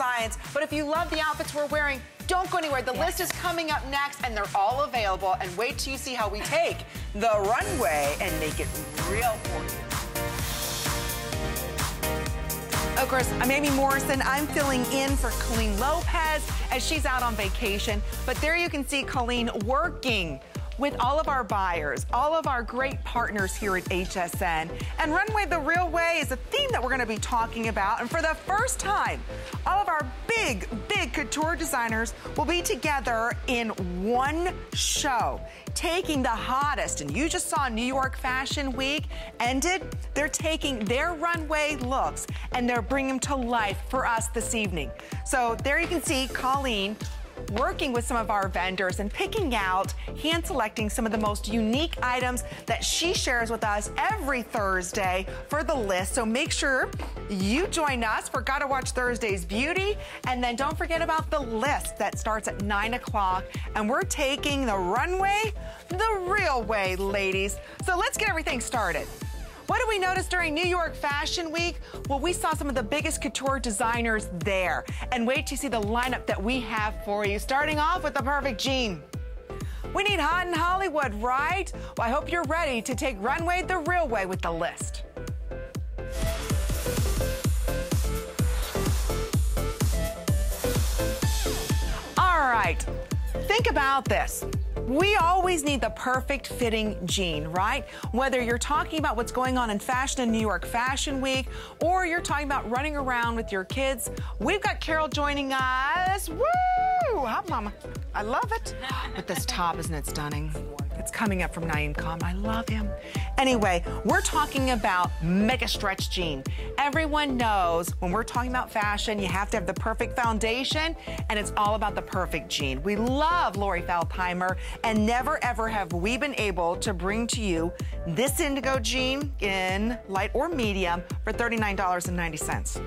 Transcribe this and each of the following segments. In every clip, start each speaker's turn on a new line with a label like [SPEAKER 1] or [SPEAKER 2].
[SPEAKER 1] science. But if you love the outfits we're wearing, don't go anywhere. The list is coming up next, and they're all available. And wait till you see how we take the runway and make it real for you. Of course, I'm Amy Morrison. I'm filling in for Colleen Lopez as she's out on vacation. But there you can see Colleen working with all of our buyers, all of our great partners here at HSN. And Runway the Real Way is a theme that we're gonna be talking about. And for the first time, all of our big, big couture designers will be together in one show taking the hottest, and you just saw New York Fashion Week ended, they're taking their runway looks and they're bringing them to life for us this evening. So there you can see Colleen working with some of our vendors and picking out, hand selecting some of the most unique items that she shares with us every Thursday for the list. So make sure you join us for Gotta Watch Thursday's Beauty. And then don't forget about the list that starts at 9 o'clock. And we're taking the runway the real way, ladies. So let's get everything started. What did we notice during New York Fashion Week? Well, we saw some of the biggest couture designers there. And wait to see the lineup that we have for you. Starting off with the perfect jean. We need hot in Hollywood, right? Well, I hope you're ready to take Runway the real way with the list. All right, think about this. We always need the perfect fitting jean, right? Whether you're talking about what's going on in fashion in New York Fashion Week or you're talking about running around with your kids, we've got Carol joining us. Woo! Hi, Mama. I love it. But this top, isn't it stunning? It's coming up from Naeem Khan. I love him. Anyway, we're talking about mega stretch jean. Everyone knows when we're talking about fashion, you have to have the perfect foundation, and it's all about the perfect jean. We love Lori Feltheimer, and never ever have we been able to bring to you this indigo jean in light or medium for $39.90.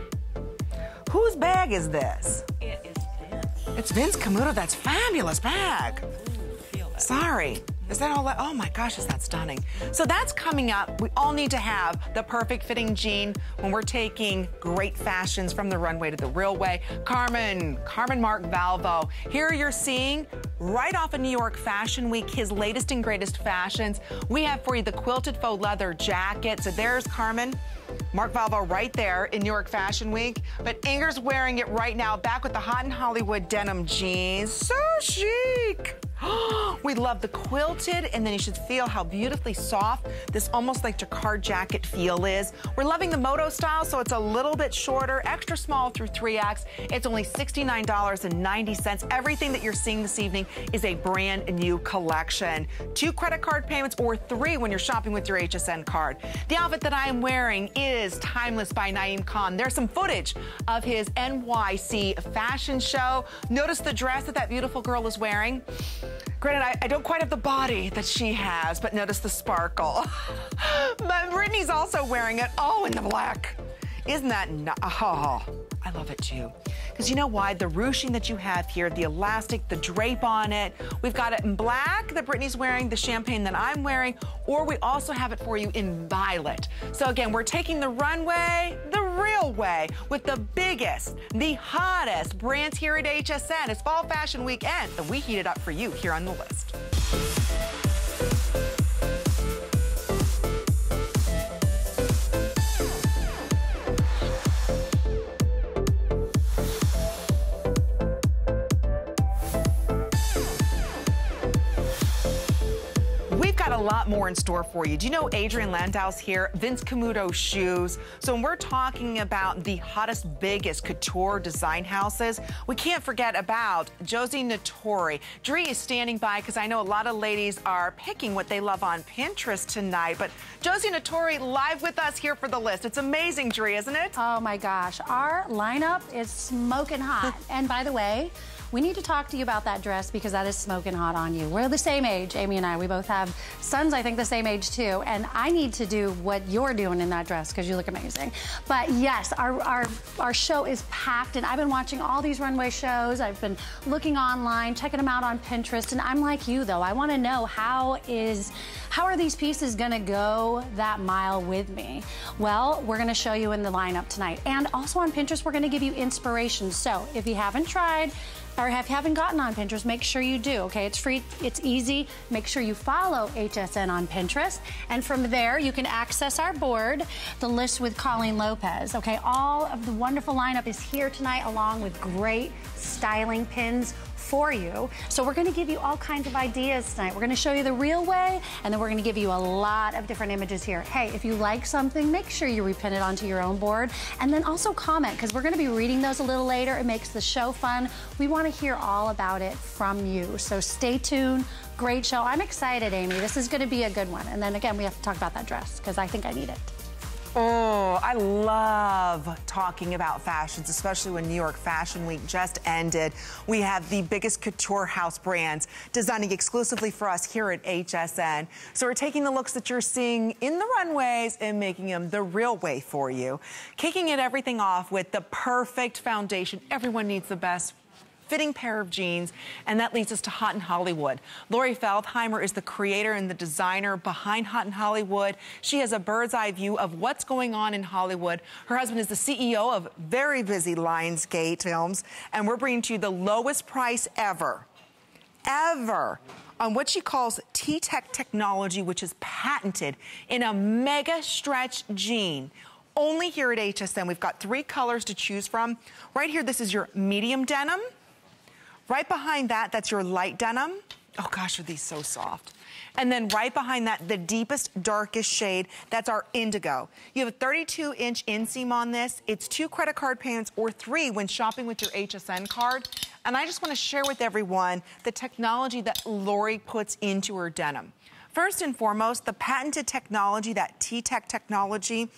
[SPEAKER 1] Whose bag is this?
[SPEAKER 2] It is Vince.
[SPEAKER 1] It's Vince Camuto. That's fabulous bag. Sorry. Is that all that? Oh my gosh, is that stunning? So that's coming up. We all need to have the perfect fitting jean when we're taking great fashions from the runway to the real way. Carmen, Carmen Marc Valvo. Here you're seeing right off of New York Fashion Week, his latest and greatest fashions. We have for you the quilted faux leather jacket. So there's Carmen. Marc Valvo right there in New York Fashion Week. But Inger's wearing it right now, back with the Hot in Hollywood denim jeans. So chic. we love the quilted, and then you should feel how beautifully soft this almost like jacquard jacket feel is. We're loving the moto style, so it's a little bit shorter, extra small through 3X. It's only $69.90. Everything that you're seeing this evening is a brand new collection. Two credit card payments or three when you're shopping with your HSN card. The outfit that I am wearing is Timeless by Naeem Khan. There's some footage of his NYC fashion show. Notice the dress that that beautiful girl is wearing. Granted, I, I, don't quite have the body that she has, but notice the sparkle. but Brittany's also wearing it, all in the black. Isn't that, no oh, ah, I love it too. Because you know why? The ruching that you have here, the elastic, the drape on it. We've got it in black that Brittany's wearing, the champagne that I'm wearing, or we also have it for you in violet. So again, we're taking the runway the real way with the biggest, the hottest brands here at HSN. It's Fall Fashion Weekend, and we heat it up for you here on the list. More in store for you. Do you know Adrienne Landau's here? Vince Camuto shoes. So when we're talking about the hottest, biggest couture design houses, we can't forget about Josie Natori. Dree is standing by because I know a lot of ladies are picking what they love on Pinterest tonight. But Josie Natori live with us here for the list. It's amazing, Dree, isn't it?
[SPEAKER 3] Oh my gosh. Our lineup is smoking hot. and by the way, we need to talk to you about that dress because that is smoking hot on you. We're the same age, Amy and I. We both have sons, I think, the same age too. And I need to do what you're doing in that dress because you look amazing. But yes, our, our, our show is packed and I've been watching all these runway shows. I've been looking online, checking them out on Pinterest. And I'm like you though, I want to know how is, how are these pieces gonna go that mile with me? Well, we're gonna show you in the lineup tonight. And also on Pinterest, we're gonna give you inspiration. So if you haven't tried, or have you haven't gotten on Pinterest, make sure you do, okay? It's free, it's easy. Make sure you follow HSN on Pinterest. And from there, you can access our board, the list with Colleen Lopez, okay? All of the wonderful lineup is here tonight, along with great styling pins for you. So we're gonna give you all kinds of ideas tonight. We're gonna show you the real way, and then we're gonna give you a lot of different images here. Hey, if you like something, make sure you repin it onto your own board, and then also comment, because we're gonna be reading those a little later. It makes the show fun. We wanna hear all about it from you. So stay tuned. Great show. I'm excited, Amy. This is gonna be a good one. And then again, we have to talk about that dress, because I think I need it.
[SPEAKER 1] Oh, I love talking about fashions, especially when New York Fashion Week just ended. We have the biggest couture house brands designing exclusively for us here at HSN. So we're taking the looks that you're seeing in the runways and making them the real way for you. Kicking it everything off with the perfect foundation. Everyone needs the best fitting pair of jeans, and that leads us to Hot in Hollywood. Lori Feltheimer is the creator and the designer behind Hot in Hollywood. She has a bird's eye view of what's going on in Hollywood. Her husband is the CEO of very busy Lionsgate Films, and we're bringing to you the lowest price ever, ever on what she calls T-Tech technology, which is patented in a mega stretch jean only here at HSN. We've got three colors to choose from. Right here, this is your medium denim. Right behind that, that's your light denim. Oh gosh, are these so soft. And then right behind that, the deepest, darkest shade, that's our indigo. You have a 32 inch inseam on this. It's two credit card payments or three when shopping with your HSN card. And I just wanna share with everyone the technology that Lori puts into her denim. First and foremost, the patented technology, that T-Tech technology,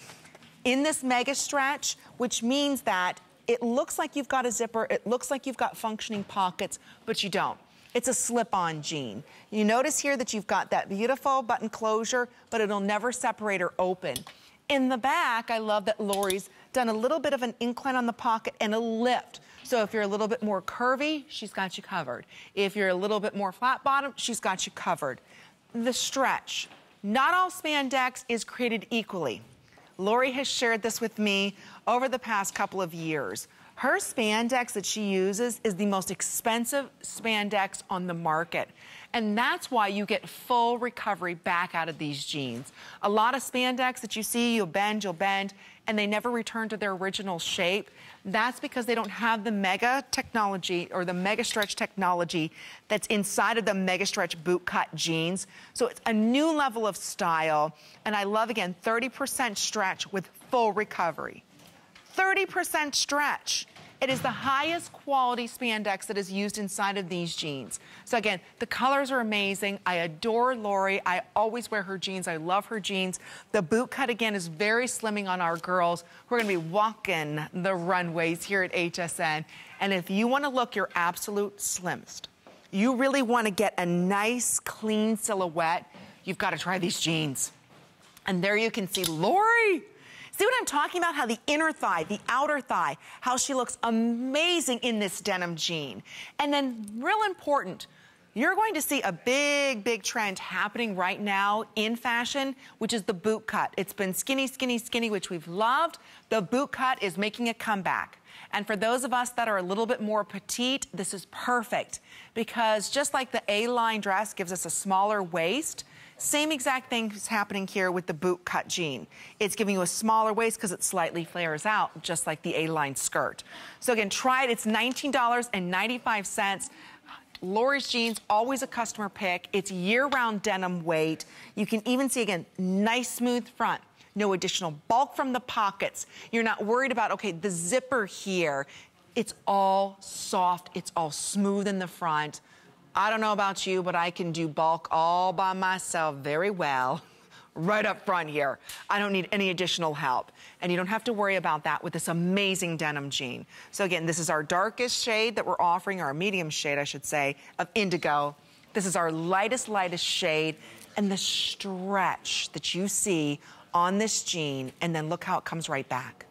[SPEAKER 1] in this mega stretch, which means that it looks like you've got a zipper, it looks like you've got functioning pockets, but you don't. It's a slip-on jean. You notice here that you've got that beautiful button closure, but it'll never separate or open. In the back, I love that Lori's done a little bit of an incline on the pocket and a lift. So if you're a little bit more curvy, she's got you covered. If you're a little bit more flat bottom, she's got you covered. The stretch. Not all spandex is created equally. Lori has shared this with me over the past couple of years. Her spandex that she uses is the most expensive spandex on the market. And that's why you get full recovery back out of these jeans. A lot of spandex that you see, you'll bend, you'll bend, and they never return to their original shape. That's because they don't have the mega technology or the mega stretch technology that's inside of the mega stretch boot cut jeans. So it's a new level of style. And I love, again, 30% stretch with full recovery. 30% stretch. It is the highest quality spandex that is used inside of these jeans. So again, the colors are amazing. I adore Lori. I always wear her jeans. I love her jeans. The boot cut, again, is very slimming on our girls. We're gonna be walking the runways here at HSN. And if you wanna look your absolute slimmest, you really wanna get a nice, clean silhouette, you've gotta try these jeans. And there you can see Lori See what I'm talking about? How the inner thigh, the outer thigh, how she looks amazing in this denim jean. And then real important, you're going to see a big, big trend happening right now in fashion, which is the boot cut. It's been skinny, skinny, skinny, which we've loved. The boot cut is making a comeback. And for those of us that are a little bit more petite, this is perfect because just like the A-line dress gives us a smaller waist, same exact thing is happening here with the boot cut jean. It's giving you a smaller waist because it slightly flares out, just like the A-line skirt. So again, try it. It's $19.95. Lori's jeans, always a customer pick. It's year-round denim weight. You can even see, again, nice smooth front. No additional bulk from the pockets. You're not worried about, okay, the zipper here. It's all soft. It's all smooth in the front. I don't know about you, but I can do bulk all by myself very well. right up front here. I don't need any additional help. And you don't have to worry about that with this amazing denim jean. So again, this is our darkest shade that we're offering, our medium shade, I should say, of indigo. This is our lightest, lightest shade. And the stretch that you see on this jean, and then look how it comes right back.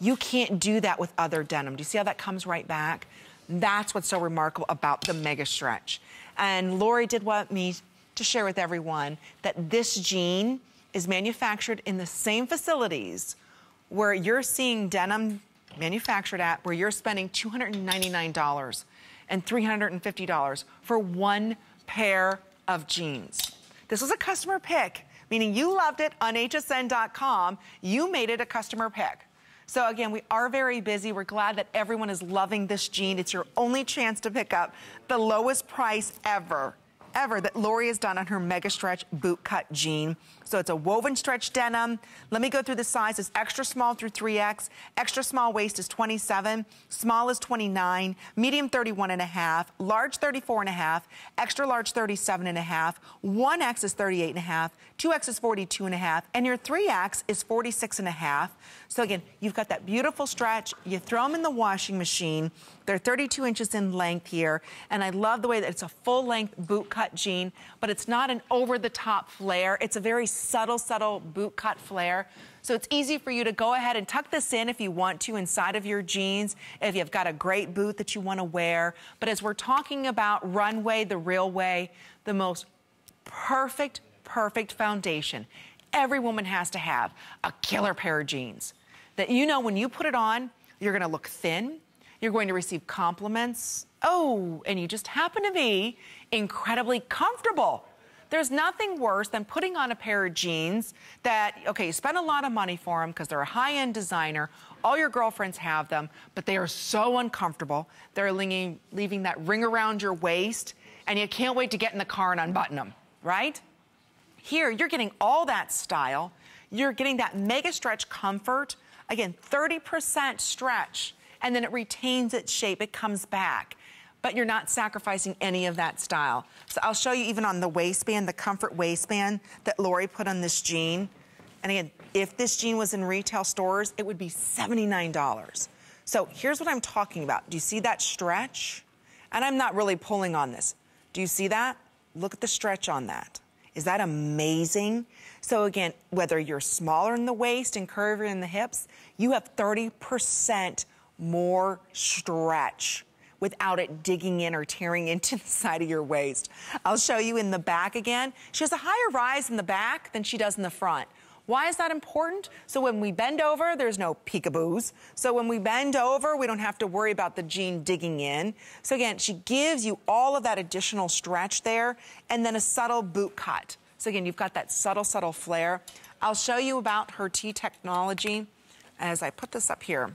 [SPEAKER 1] You can't do that with other denim. Do you see how that comes right back? That's what's so remarkable about the mega stretch. And Lori did want me to share with everyone that this jean is manufactured in the same facilities where you're seeing denim manufactured at, where you're spending $299 and $350 for one pair of jeans. This was a customer pick, meaning you loved it on hsn.com. You made it a customer pick. So again, we are very busy. We're glad that everyone is loving this jean. It's your only chance to pick up the lowest price ever ever that Lori has done on her Mega Stretch boot cut jean. So it's a woven stretch denim. Let me go through the sizes. Extra small through 3X. Extra small waist is 27. Small is 29. Medium 31 and a half. Large 34 and a half. Extra large 37 and a half. 1X is 38 and a half. 2X is 42 and a half. And your 3X is 46 and a half. So again, you've got that beautiful stretch. You throw them in the washing machine. They're 32 inches in length here. And I love the way that it's a full length boot cut jean, but it's not an over the top flare. It's a very subtle, subtle boot cut flare. So it's easy for you to go ahead and tuck this in if you want to inside of your jeans, if you've got a great boot that you want to wear. But as we're talking about runway the real way, the most perfect, perfect foundation every woman has to have a killer pair of jeans that you know when you put it on, you're going to look thin, you're going to receive compliments. Oh, and you just happen to be incredibly comfortable. There's nothing worse than putting on a pair of jeans that, okay, you spend a lot of money for them because they're a high end designer. All your girlfriends have them, but they are so uncomfortable. They're leaving, leaving that ring around your waist, and you can't wait to get in the car and unbutton them, right? Here, you're getting all that style. You're getting that mega stretch comfort. Again, 30% stretch, and then it retains its shape. It comes back but you're not sacrificing any of that style. So I'll show you even on the waistband, the comfort waistband that Lori put on this jean. And again, if this jean was in retail stores, it would be $79. So here's what I'm talking about. Do you see that stretch? And I'm not really pulling on this. Do you see that? Look at the stretch on that. Is that amazing? So again, whether you're smaller in the waist and curvier in the hips, you have 30% more stretch without it digging in or tearing into the side of your waist. I'll show you in the back again. She has a higher rise in the back than she does in the front. Why is that important? So when we bend over, there's no peekaboos. So when we bend over, we don't have to worry about the jean digging in. So again, she gives you all of that additional stretch there and then a subtle boot cut. So again, you've got that subtle, subtle flare. I'll show you about her T technology as I put this up here.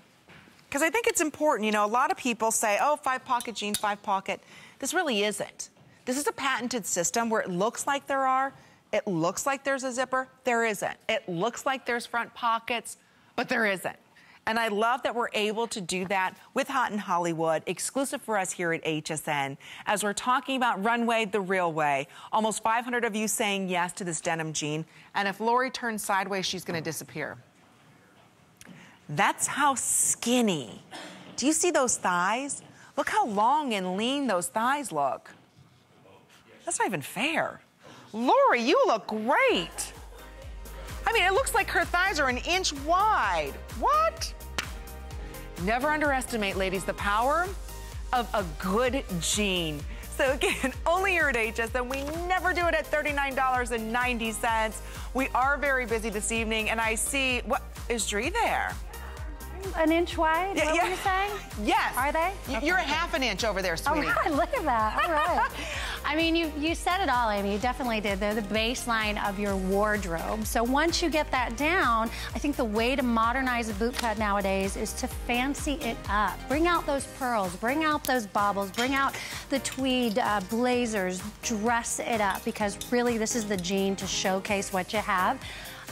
[SPEAKER 1] Because I think it's important, you know, a lot of people say, oh, five pocket jean, five pocket. This really isn't. This is a patented system where it looks like there are, it looks like there's a zipper, there isn't. It looks like there's front pockets, but there isn't. And I love that we're able to do that with Hot in Hollywood, exclusive for us here at HSN, as we're talking about Runway the Real Way. Almost 500 of you saying yes to this denim jean. And if Lori turns sideways, she's going to disappear. That's how skinny. Do you see those thighs? Look how long and lean those thighs look. That's not even fair. Lori, you look great. I mean, it looks like her thighs are an inch wide. What? Never underestimate, ladies, the power of a good jean. So again, only here at HSN. We never do it at $39.90. We are very busy this evening, and I see, what, is Dree there?
[SPEAKER 3] An inch wide? Yeah, what yeah. were you saying?
[SPEAKER 1] Yes.
[SPEAKER 3] Are they?
[SPEAKER 1] Okay. You're a half an inch over there, sweetie.
[SPEAKER 3] All right, look at that. All right. I mean, you, you said it all, Amy. You definitely did. They're the baseline of your wardrobe. So once you get that down, I think the way to modernize a boot cut nowadays is to fancy it up. Bring out those pearls, bring out those baubles, bring out the tweed uh, blazers, dress it up because really this is the jean to showcase what you have.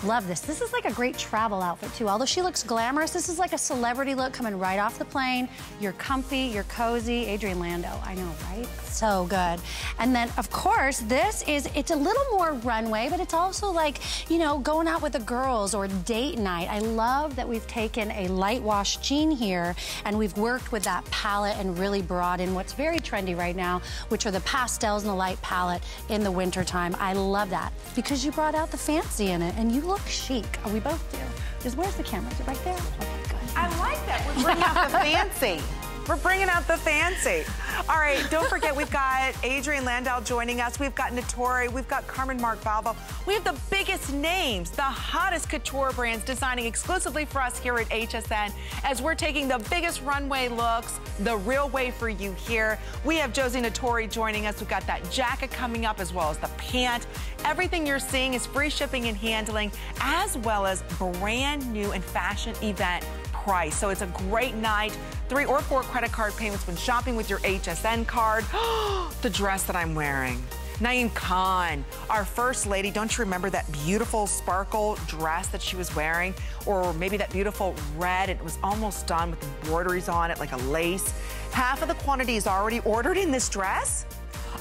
[SPEAKER 3] Love this. This is like a great travel outfit too. Although she looks glamorous, this is like a celebrity look coming right off the plane. You're comfy, you're cozy. Adrienne Landau, I know, right? So good. And then, of course, this is, it's a little more runway, but it's also like, you know, going out with the girls or date night. I love that we've taken a light wash jean here and we've worked with that palette and really brought in what's very trendy right now, which are the pastels and the light palette in the wintertime. I love that because you brought out the fancy in it and you look chic. Oh, we both do. Just where's the camera? Is it right there? Okay, good.
[SPEAKER 1] I like that. We're bringing out the fancy. We're bringing out the fancy. All right, don't forget we've got Adrienne Landau joining us. We've got Natori. We've got Carmen Marc Valvo. We have the biggest names, the hottest couture brands designing exclusively for us here at HSN as we're taking the biggest runway looks the real way for you here. We have Josie Natori joining us. We've got that jacket coming up as well as the pant. Everything you're seeing is free shipping and handling as well as brand new and fashion event price. So it's a great night. Three or four credit card payments when shopping with your HSN card. the dress that I'm wearing. Naeem Khan, our first lady, don't you remember that beautiful sparkle dress that she was wearing? Or maybe that beautiful red, it was almost done with embroideries on it, like a lace. Half of the quantity is already ordered in this dress.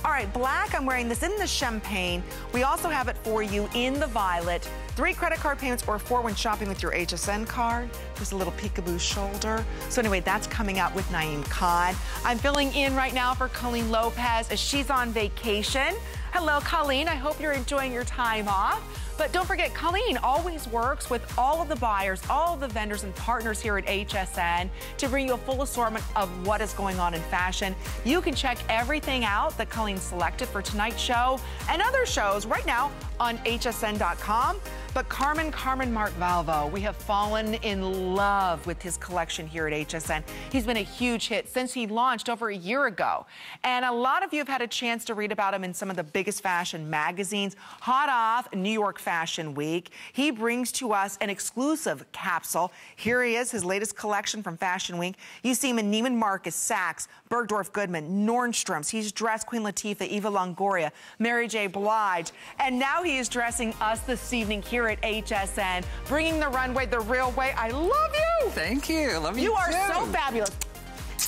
[SPEAKER 1] All right, black, I'm wearing this in the champagne. We also have it for you in the violet. Three credit card payments or four when shopping with your HSN card. There's a little peekaboo shoulder. So anyway, that's coming out with Naeem Khan. I'm filling in right now for Colleen Lopez as she's on vacation. Hello, Colleen. I hope you're enjoying your time off. But don't forget, Colleen always works with all of the buyers, all of the vendors and partners here at HSN to bring you a full assortment of what is going on in fashion. You can check everything out that Colleen selected for tonight's show and other shows right now on hsn.com. But Carmen, Carmen Marc Valvo, we have fallen in love with his collection here at HSN. He's been a huge hit since he launched over a year ago. And a lot of you have had a chance to read about him in some of the biggest fashion magazines. Hot off New York Fashion Week, he brings to us an exclusive capsule. Here he is, his latest collection from Fashion Week. You see him in Neiman Marcus, Saks, Bergdorf Goodman, Nordstrom's. He's dressed Queen Latifah, Eva Longoria, Mary J. Blige. And now he is dressing us this evening here at HSN, bringing the runway the real way. I love you.
[SPEAKER 4] Thank you. Love you
[SPEAKER 1] You are
[SPEAKER 4] too.
[SPEAKER 1] so fabulous.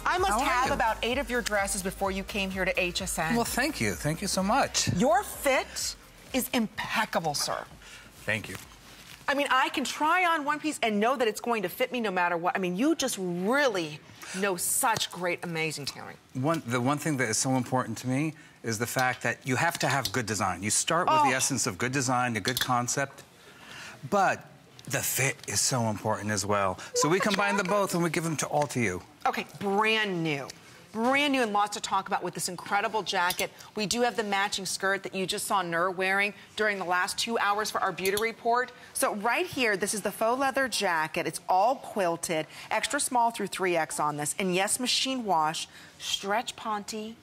[SPEAKER 1] I must
[SPEAKER 4] How
[SPEAKER 1] have about eight of your dresses before you came here to HSN.
[SPEAKER 4] Well, thank you. Thank you so much.
[SPEAKER 1] your fit is impeccable, sir.
[SPEAKER 4] Thank you.
[SPEAKER 1] I mean, I can try on one piece and know that it's going to fit me no matter what. I mean, you just really know such great, amazing tailoring.
[SPEAKER 4] One, the one thing that is so important to me is the fact that you have to have good design. You start with
[SPEAKER 1] Oh.
[SPEAKER 4] the essence of good design, a good concept, but the fit is so important as well. So we combine the both and we give them to all to you.
[SPEAKER 1] Okay, brand new. Brand new and lots to talk about with this incredible jacket. We do have the matching skirt that you just saw Nur wearing during the last two hours for our beauty report. So right here, this is the faux leather jacket. It's all quilted, extra small through 3X on this. And yes, machine wash, stretch ponte.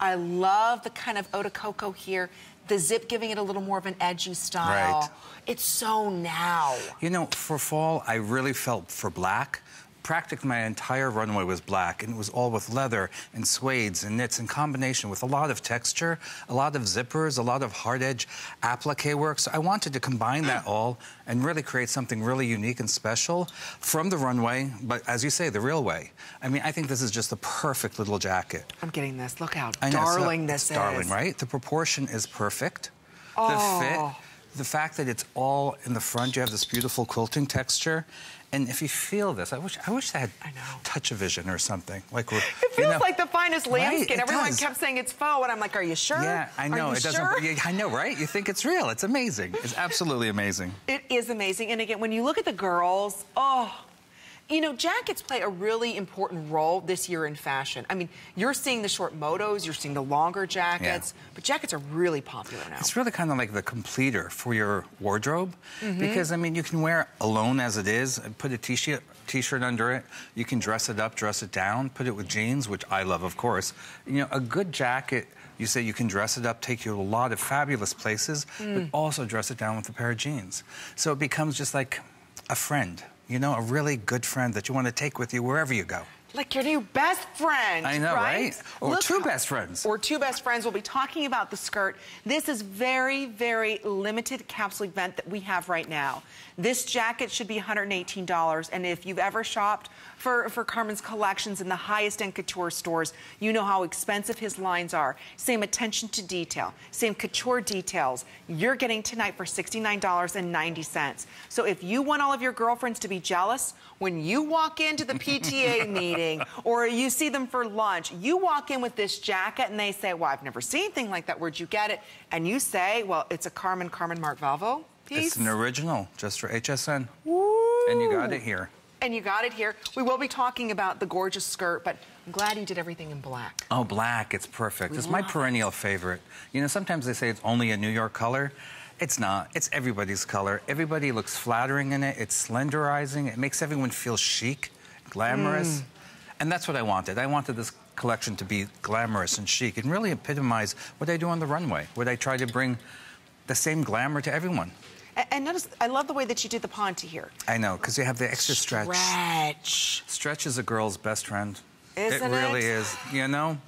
[SPEAKER 1] I love the kind of eau de coco here. The zip giving it a little more of an edgy style.
[SPEAKER 4] Right.
[SPEAKER 1] It's so now.
[SPEAKER 4] You know, for fall, I really felt for black. Practically my entire runway was black, and it was all with leather and suedes and knits in combination with a lot of texture, a lot of zippers, a lot of hard edge applique work. So I wanted to combine that all and really create something really unique and special from the runway, but as you say, the real way. I mean, I think this is just the perfect little jacket.
[SPEAKER 1] I'm getting this. Look how
[SPEAKER 4] I know, it's
[SPEAKER 1] darling this
[SPEAKER 4] it's
[SPEAKER 1] is.
[SPEAKER 4] Darling, right? The proportion is perfect.
[SPEAKER 1] Oh.
[SPEAKER 4] The fit, the fact that it's all in the front, you have this beautiful quilting texture. And if you feel this, I wish I wish I had
[SPEAKER 1] I
[SPEAKER 4] touch of vision or something. Like we're,
[SPEAKER 1] It
[SPEAKER 4] you
[SPEAKER 1] feels
[SPEAKER 4] know-
[SPEAKER 1] like the finest
[SPEAKER 4] Right,
[SPEAKER 1] lambskin.
[SPEAKER 4] it
[SPEAKER 1] Everyone
[SPEAKER 4] does.
[SPEAKER 1] kept saying it's faux, and I'm like, are you sure?
[SPEAKER 4] Yeah, I know.
[SPEAKER 1] you
[SPEAKER 4] It doesn't.
[SPEAKER 1] sure?
[SPEAKER 4] yeah, I know, right? You think it's real. It's amazing. It's absolutely amazing.
[SPEAKER 1] It is amazing. And again, when you look at the girls, oh, you know, jackets play a really important role this year in fashion. I mean, you're seeing the short motos, you're seeing the longer jackets, but jackets are really popular now.
[SPEAKER 4] It's really kind of like the completer for your wardrobe.
[SPEAKER 1] Mm-hmm.
[SPEAKER 4] Because, I mean, you can wear it alone as it is put a t-shirt t-shirt under it. You can dress it up, dress it down, put it with jeans, which I love, of course. You know, a good jacket, you say you can dress it up, take you to a lot of fabulous places,
[SPEAKER 1] Mm.
[SPEAKER 4] but also dress it down with a pair of jeans. So it becomes just like a friend, you know, a really good friend that you want to take with you wherever you go.
[SPEAKER 1] like your new best friend.
[SPEAKER 4] I know, right? Or
[SPEAKER 1] Look
[SPEAKER 4] two best friends.
[SPEAKER 1] Or two best friends. We'll be talking about the skirt. This is very, very limited capsule event that we have right now. This jacket should be $118, and if you've ever shopped for, for Carmen's collections in the highest end couture stores, you know how expensive his lines are. Same attention to detail, same couture details. You're getting tonight for $69.90. So if you want all of your girlfriends to be jealous, when you walk into the PTA meeting or you see them for lunch, you walk in with this jacket and they say, Well, I've never seen anything like that. Where'd you get it? And you say, Well, it's a Carmen Carmen Marc Valvo piece.
[SPEAKER 4] It's an original, just for HSN.
[SPEAKER 1] Woo!
[SPEAKER 4] And you got it here.
[SPEAKER 1] And you got it here. We will be talking about the gorgeous skirt, but I'm glad you did everything in black.
[SPEAKER 4] Oh, black, it's perfect.
[SPEAKER 1] We
[SPEAKER 4] it's my
[SPEAKER 1] love it.
[SPEAKER 4] perennial favorite. You know, sometimes they say it's only a New York color. It's not. It's everybody's color. Everybody looks flattering in it. It's slenderizing. It makes everyone feel chic,
[SPEAKER 1] Mm.
[SPEAKER 4] glamorous. And that's what I wanted. I wanted this collection to be glamorous and chic and really epitomize what I do on the runway. What I try to bring the same glamour to everyone.
[SPEAKER 1] And notice, I love the way that you did the ponte here.
[SPEAKER 4] I know, because you have the extra stretch.
[SPEAKER 1] Stretch.
[SPEAKER 4] Stretch is a girl's best friend.
[SPEAKER 1] Isn't
[SPEAKER 4] it It really
[SPEAKER 1] it?
[SPEAKER 4] is. You know?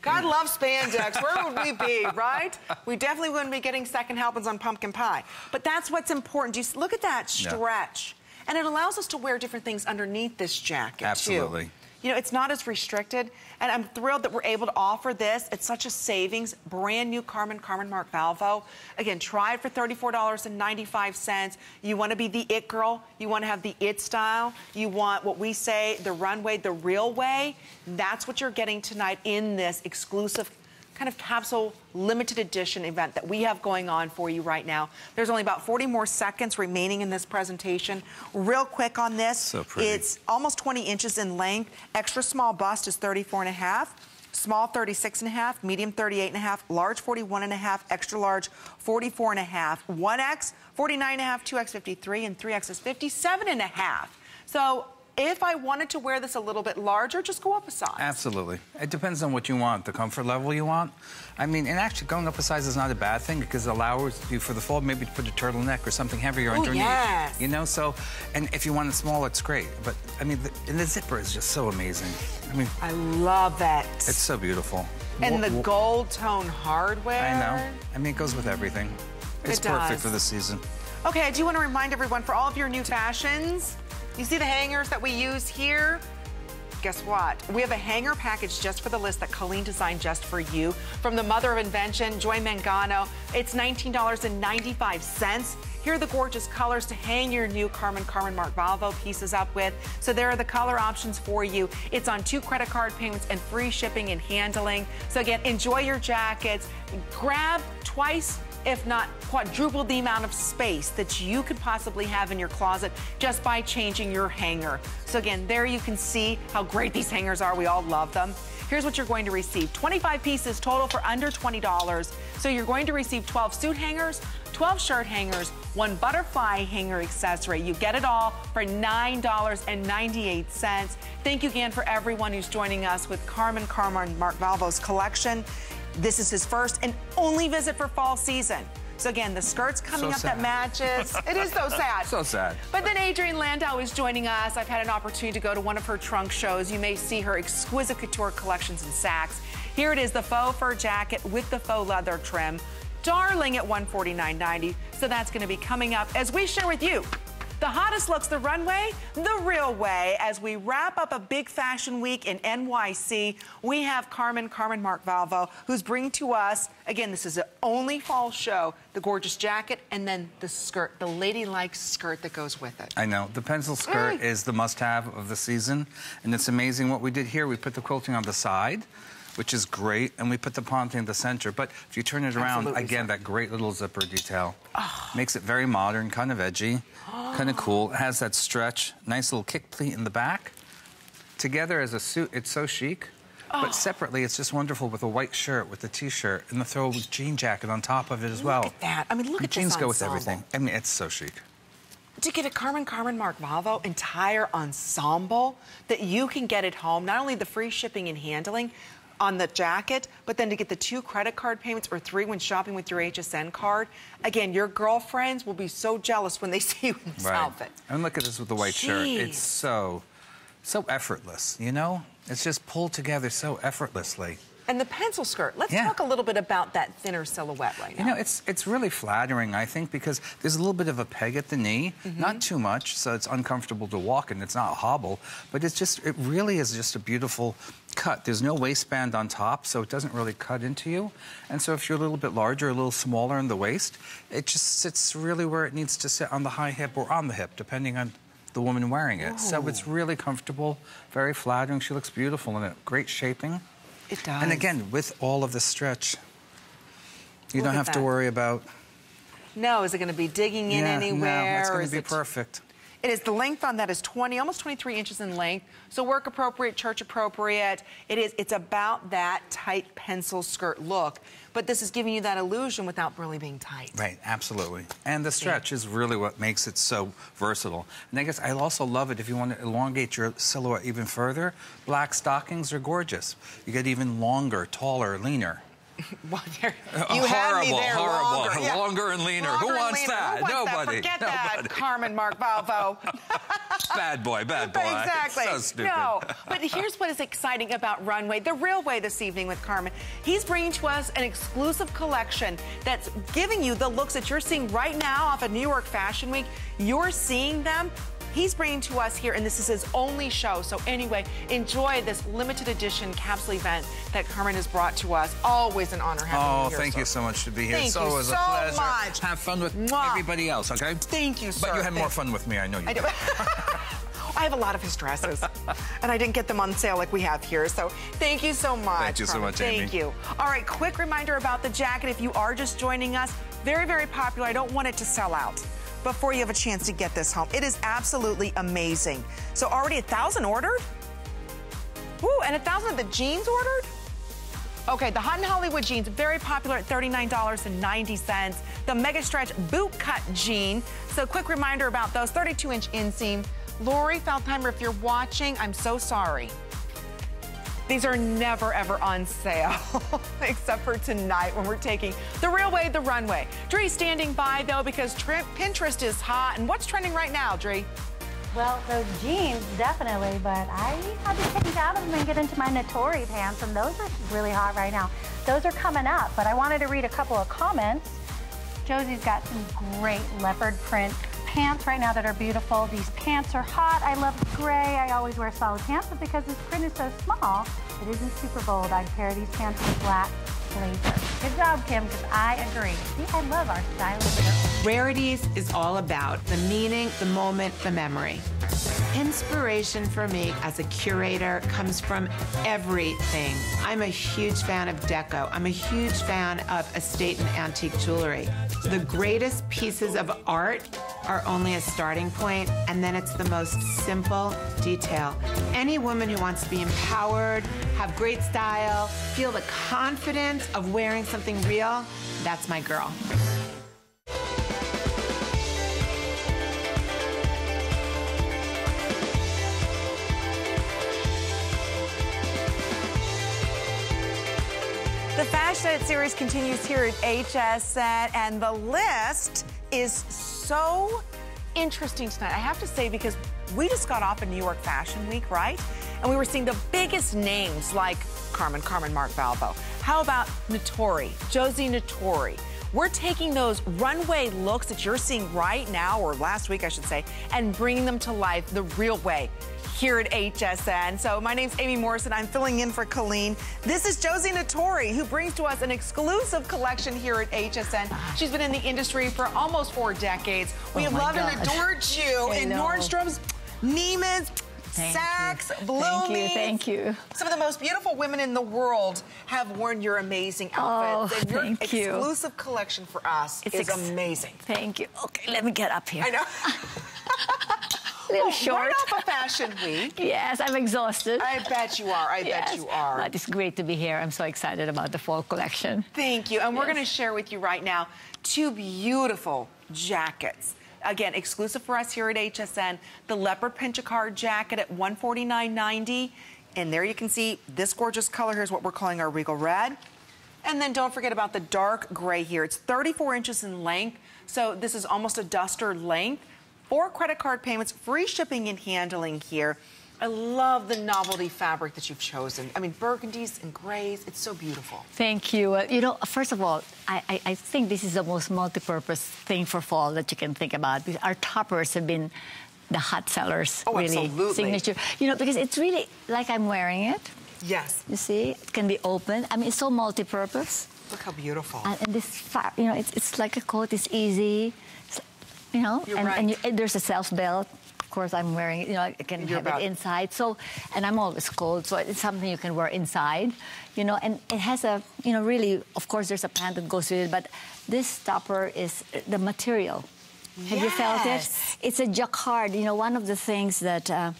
[SPEAKER 1] God loves spandex. Where would we be, right? We definitely wouldn't be getting second helpings on pumpkin pie. But that's what's important. Do you look at that
[SPEAKER 4] Yeah.
[SPEAKER 1] stretch? And it allows us to wear different things underneath this jacket,
[SPEAKER 4] Absolutely.
[SPEAKER 1] too. You know, it's not as restricted, and I'm thrilled that we're able to offer this. It's such a savings. Brand new Carmen Carmen Marc Valvo. Again, try it for $34.95. You want to be the it girl. You want to have the it style. You want what we say, the runway, the real way. That's what you're getting tonight in this exclusive kind of capsule limited edition event that we have going on for you right now. There's only about 40 more seconds remaining in this presentation. Real quick on this.
[SPEAKER 4] So.
[SPEAKER 1] It's almost 20 inches in length. Extra small bust is 34 and a half. Small 36 and a half, medium 38 and a half, large 41 and a half, extra large 44 and a half, 1X 49 and a half, 2X 53, and 3X is 57 and a half. So if I wanted to wear this a little bit larger, just go up a size.
[SPEAKER 4] Absolutely. It depends on what you want, the comfort level you want. I mean, and actually going up a size is not a bad thing because it allows you for the fall maybe to put a turtleneck or something heavier
[SPEAKER 1] Oh,
[SPEAKER 4] underneath.
[SPEAKER 1] yes.
[SPEAKER 4] You know, so, and if you want it small, it's great. But I mean, the, and the zipper is just so amazing. I mean,
[SPEAKER 1] I love it.
[SPEAKER 4] it's so beautiful.
[SPEAKER 1] and the gold tone hardware.
[SPEAKER 4] I know. I mean, it goes with everything. It's
[SPEAKER 1] It
[SPEAKER 4] perfect for the season.
[SPEAKER 1] Okay, I do want to remind everyone for all of your new fashions, you see the hangers that we use here? Guess what? We have a hanger package just for the list that Colleen designed just for you. From the mother of invention, Joy Mangano, it's $19.95. Here are the gorgeous colors to hang your new Carmen Carmen Marc Valvo pieces up with. So there are the color options for you. It's on two credit card payments and free shipping and handling. So again, enjoy your jackets. Grab twice if not quadruple the amount of space that you could possibly have in your closet just by changing your hanger. So again, there you can see how great these hangers are. We all love them. Here's what you're going to receive. 25 pieces total for under $20. So you're going to receive 12 suit hangers, 12 shirt hangers, one butterfly hanger accessory. You get it all for $9.98. Thank you again for everyone who's joining us with Carmen Carmen Marc Valvo's collection. This is his first and only visit for fall season. So again, the skirt's coming
[SPEAKER 4] So
[SPEAKER 1] up that matches. It is so sad.
[SPEAKER 4] So sad.
[SPEAKER 1] But then Adrienne Landau is joining us. I've had an opportunity to go to one of her trunk shows. You may see her exquisite couture collections in Saks. Here it is, the faux fur jacket with the faux leather trim. Darling at $149.90. So that's going to be coming up as we share with you the hottest looks the runway, the real way. As we wrap up a big fashion week in NYC, we have Carmen, Carmen Marc Valvo, who's bringing to us, again, this is the only fall show, the gorgeous jacket and then the skirt, the ladylike skirt that goes with it.
[SPEAKER 4] I know. The pencil skirt
[SPEAKER 1] Mm.
[SPEAKER 4] is the must-have of the season, and it's amazing what we did here. We put the quilting on the side, which is great, and we put the ponte in the center. But if you turn it around,
[SPEAKER 1] Absolutely,
[SPEAKER 4] again,
[SPEAKER 1] sir.
[SPEAKER 4] that great little zipper detail
[SPEAKER 1] Ah.
[SPEAKER 4] makes it very modern, kind of edgy, kind of cool. It has that stretch, nice little kick pleat in the back. Together as a suit, it's so chic. But oh. separately, it's just wonderful with a white shirt, with a t-shirt, and the throw jean jacket on top of it as well.
[SPEAKER 1] Look at that. I mean, look
[SPEAKER 4] And
[SPEAKER 1] at this
[SPEAKER 4] jeans go with everything. I mean, it's so chic.
[SPEAKER 1] to get a Carmen Carmen Marc Valvo entire ensemble that you can get at home. Not only the free shipping and handling on the jacket, but then to get the two credit card payments or three when shopping with your HSN card. Again, your girlfriends will be so jealous when they see you in this outfit.
[SPEAKER 4] And look at this with the white shirt. It's so so effortless, you know? It's just pulled together so effortlessly.
[SPEAKER 1] And the pencil skirt. Let's
[SPEAKER 4] Yeah.
[SPEAKER 1] talk a little bit about that thinner silhouette right now.
[SPEAKER 4] You know, it's it's really flattering, I think, because there's a little bit of a peg at the knee,
[SPEAKER 1] Mm-hmm.
[SPEAKER 4] not too much, so it's uncomfortable to walk and it's not a hobble, but it's just it really is just a beautiful cut. There's no waistband on top, so it doesn't really cut into you. And so if you're a little bit larger, a little smaller in the waist, it just sits really where it needs to sit on the high hip or on the hip, depending on the woman wearing it. So it's really comfortable, very flattering. She looks beautiful in it. Great shaping.
[SPEAKER 1] It does.
[SPEAKER 4] And again, with all of the stretch, you
[SPEAKER 1] Look
[SPEAKER 4] don't have to worry about
[SPEAKER 1] no, is it going to be digging in
[SPEAKER 4] yeah,
[SPEAKER 1] anywhere?
[SPEAKER 4] No, it's going to be
[SPEAKER 1] it-
[SPEAKER 4] perfect.
[SPEAKER 1] It is the length on that is 20, almost 23 inches in length. So work appropriate, church appropriate. It is. It's about that tight pencil skirt look, but this is giving you that illusion without really being tight.
[SPEAKER 4] Right, absolutely. And the stretch is really what makes it so versatile. And I guess I also love it if you want to elongate your silhouette even further. Black stockings are gorgeous. You get even longer, taller, leaner.
[SPEAKER 1] Well, there,
[SPEAKER 4] Uh,
[SPEAKER 1] you had me
[SPEAKER 4] horrible,
[SPEAKER 1] there.
[SPEAKER 4] horrible.
[SPEAKER 1] Longer, yeah.
[SPEAKER 4] Longer and leaner. Who
[SPEAKER 1] Longer and
[SPEAKER 4] wants
[SPEAKER 1] leaner.
[SPEAKER 4] that?
[SPEAKER 1] Who wants
[SPEAKER 4] Nobody.
[SPEAKER 1] That? Forget
[SPEAKER 4] Nobody.
[SPEAKER 1] that, Carmen Marc Valvo.
[SPEAKER 4] Bad boy, bad boy.
[SPEAKER 1] Exactly.
[SPEAKER 4] So stupid.
[SPEAKER 1] No, but here's what is exciting about Runway, the real way this evening with Carmen. He's bringing to us an exclusive collection that's giving you the looks that you're seeing right now off of New York Fashion Week. You're seeing them. He's bringing to us here, and this is his only show. So, anyway, enjoy this limited edition capsule event that Carmen has brought to us. Always an honor having you
[SPEAKER 4] Oh,
[SPEAKER 1] here.
[SPEAKER 4] thank
[SPEAKER 1] sir.
[SPEAKER 4] you so much to be here.
[SPEAKER 1] Thank
[SPEAKER 4] it's
[SPEAKER 1] you
[SPEAKER 4] always
[SPEAKER 1] so
[SPEAKER 4] a pleasure.
[SPEAKER 1] much.
[SPEAKER 4] Have fun with
[SPEAKER 1] Mwah.
[SPEAKER 4] everybody else, okay?
[SPEAKER 1] Thank you, sir.
[SPEAKER 4] But you had more fun with me, I know you
[SPEAKER 1] I
[SPEAKER 4] did.
[SPEAKER 1] do. I have a lot of his dresses, and I didn't get them on sale like we have here. So thank you so much.
[SPEAKER 4] Thank you so much, Amy.
[SPEAKER 1] Thank you. All right, quick reminder about the jacket. If you are just joining us, very, very popular. I don't want it to sell out before you have a chance to get this home. It is absolutely amazing. So already a thousand ordered. Woo, and a thousand of the jeans ordered. Okay, the Hot in Hollywood jeans, very popular at $39.90. The Mega Stretch Boot Cut jean. So, quick reminder about those 32 inch inseam. Lori Feltheimer, if you're watching, I'm so sorry. These are never ever on sale, except for tonight when we're taking the real way, the runway. Dree standing by though because Pinterest is hot. And what's trending right now, Dree?
[SPEAKER 3] Well, those jeans, definitely, but I had to change out of them and get into my Natori pants, and those are really hot right now. Those are coming up, but I wanted to read a couple of comments. Josie's got some great leopard print pants right now that are beautiful. These pants are hot. I love gray. I always wear solid pants, but because this print is so small, it isn't super bold. I'd pair these pants with black blazer. Good job, Kim, because I agree. See, I love our stylish.
[SPEAKER 2] Rarities is all about the meaning, the moment, the memory. Inspiration for me as a curator comes from everything. I'm a huge fan of deco. I'm a huge fan of estate and antique jewelry. The greatest pieces of art are only a starting point, and then it's the most simple detail. Any woman who wants to be empowered, have great style, feel the confidence of wearing something real, that's my girl.
[SPEAKER 1] The Fashion Edit series continues here at HSN, and the list is so interesting tonight. I have to say, because we just got off of New York Fashion Week, right? And we were seeing the biggest names like Carmen, Carmen Marc Valvo. How about Natori, Josie Natori? We're taking those runway looks that you're seeing right now, or last week, I should say, and bringing them to life the real way here at HSN. So my name's Amy Morrison. I'm filling in for Colleen. This is Josie Natori, who brings to us an exclusive collection here at HSN. She's been in the industry for almost four decades. We
[SPEAKER 5] Oh
[SPEAKER 1] have loved and adored you
[SPEAKER 5] I
[SPEAKER 1] in
[SPEAKER 5] know.
[SPEAKER 1] Nordstrom's, Neiman's,
[SPEAKER 5] Thank
[SPEAKER 1] Saks,
[SPEAKER 5] you.
[SPEAKER 1] Bloomingdale's.
[SPEAKER 5] Thank you, thank you.
[SPEAKER 1] Some of the most beautiful women in the world have worn your amazing
[SPEAKER 5] Oh,
[SPEAKER 1] outfits. and your
[SPEAKER 5] thank you.
[SPEAKER 1] exclusive collection for us
[SPEAKER 5] It's
[SPEAKER 1] is amazing.
[SPEAKER 5] Thank you. Okay, let me get up here.
[SPEAKER 1] I know.
[SPEAKER 5] A little
[SPEAKER 1] Well,
[SPEAKER 5] short.
[SPEAKER 1] Right off of Fashion Week.
[SPEAKER 5] Yes, I'm exhausted.
[SPEAKER 1] I bet you are. I
[SPEAKER 5] yes.
[SPEAKER 1] bet you are.
[SPEAKER 5] But it's great to be here. I'm so excited about the fall collection.
[SPEAKER 1] Thank you. And we're going to share with you right now two beautiful jackets. Again, exclusive for us here at HSN. The leopard pinchicard jacket at $149.90. And there you can see this gorgeous color. Here's what we're calling our regal red. And then don't forget about the dark gray here. It's 34 inches in length. So this is almost a duster length. Four credit card payments, free shipping and handling here. I love the novelty fabric that you've chosen. I mean, burgundies and grays, it's so beautiful.
[SPEAKER 5] Thank you. Uh, you know, first of all, I, I, I think this is the most multi-purpose thing for fall that you can think about. Because our toppers have been the hot sellers,
[SPEAKER 1] Oh,
[SPEAKER 5] really
[SPEAKER 1] absolutely.
[SPEAKER 5] signature. You know, because it's really like I'm wearing it.
[SPEAKER 1] Yes.
[SPEAKER 5] You see, it can be open. I mean, it's so multi-purpose.
[SPEAKER 1] Look how beautiful.
[SPEAKER 5] And, and this, you know, it's, it's like a coat. It's easy. You know,
[SPEAKER 1] You're
[SPEAKER 5] and,
[SPEAKER 1] right.
[SPEAKER 5] and, you, and there's a self belt. Of course, I'm wearing it. You know, I can
[SPEAKER 1] You're
[SPEAKER 5] have it inside. So, and I'm always cold, so it's something you can wear inside. You know, and it has a, you know, really. Of course, there's a pant that goes with it, but this topper is the material. Have you felt it? It's a jacquard. You know, one of the things that uh,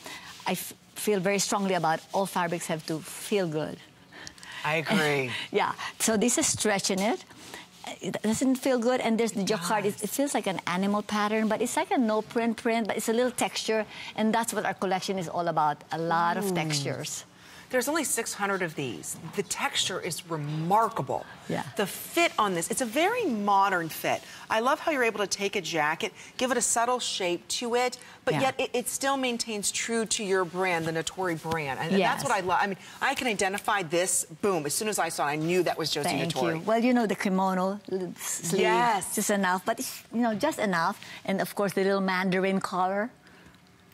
[SPEAKER 5] I f- feel very strongly about. All fabrics have to feel good.
[SPEAKER 1] I agree.
[SPEAKER 5] Yeah, so this is stretching it. It doesn't feel good, and there's the jacquard. It, it feels like an animal pattern, but it's like a no print print, but it's a little texture, and that's what our collection is all about. A lot of mm. textures.
[SPEAKER 1] There's only 600 of these. The texture is remarkable.
[SPEAKER 5] Yeah.
[SPEAKER 1] The fit on this, it's a very modern fit. I love how you're able to take a jacket, give it a subtle shape to it, but
[SPEAKER 5] Yeah.
[SPEAKER 1] yet it, it still maintains true to your brand, the Natori brand. And
[SPEAKER 5] Yes.
[SPEAKER 1] that's what I love. I mean, I can identify this, boom, as soon as I saw it, I knew that was Josie
[SPEAKER 5] Thank
[SPEAKER 1] Natori.
[SPEAKER 5] you. Well, you know the kimono sleeve,
[SPEAKER 1] Yes.
[SPEAKER 5] just enough, but you know just enough, and of course the little mandarin collar,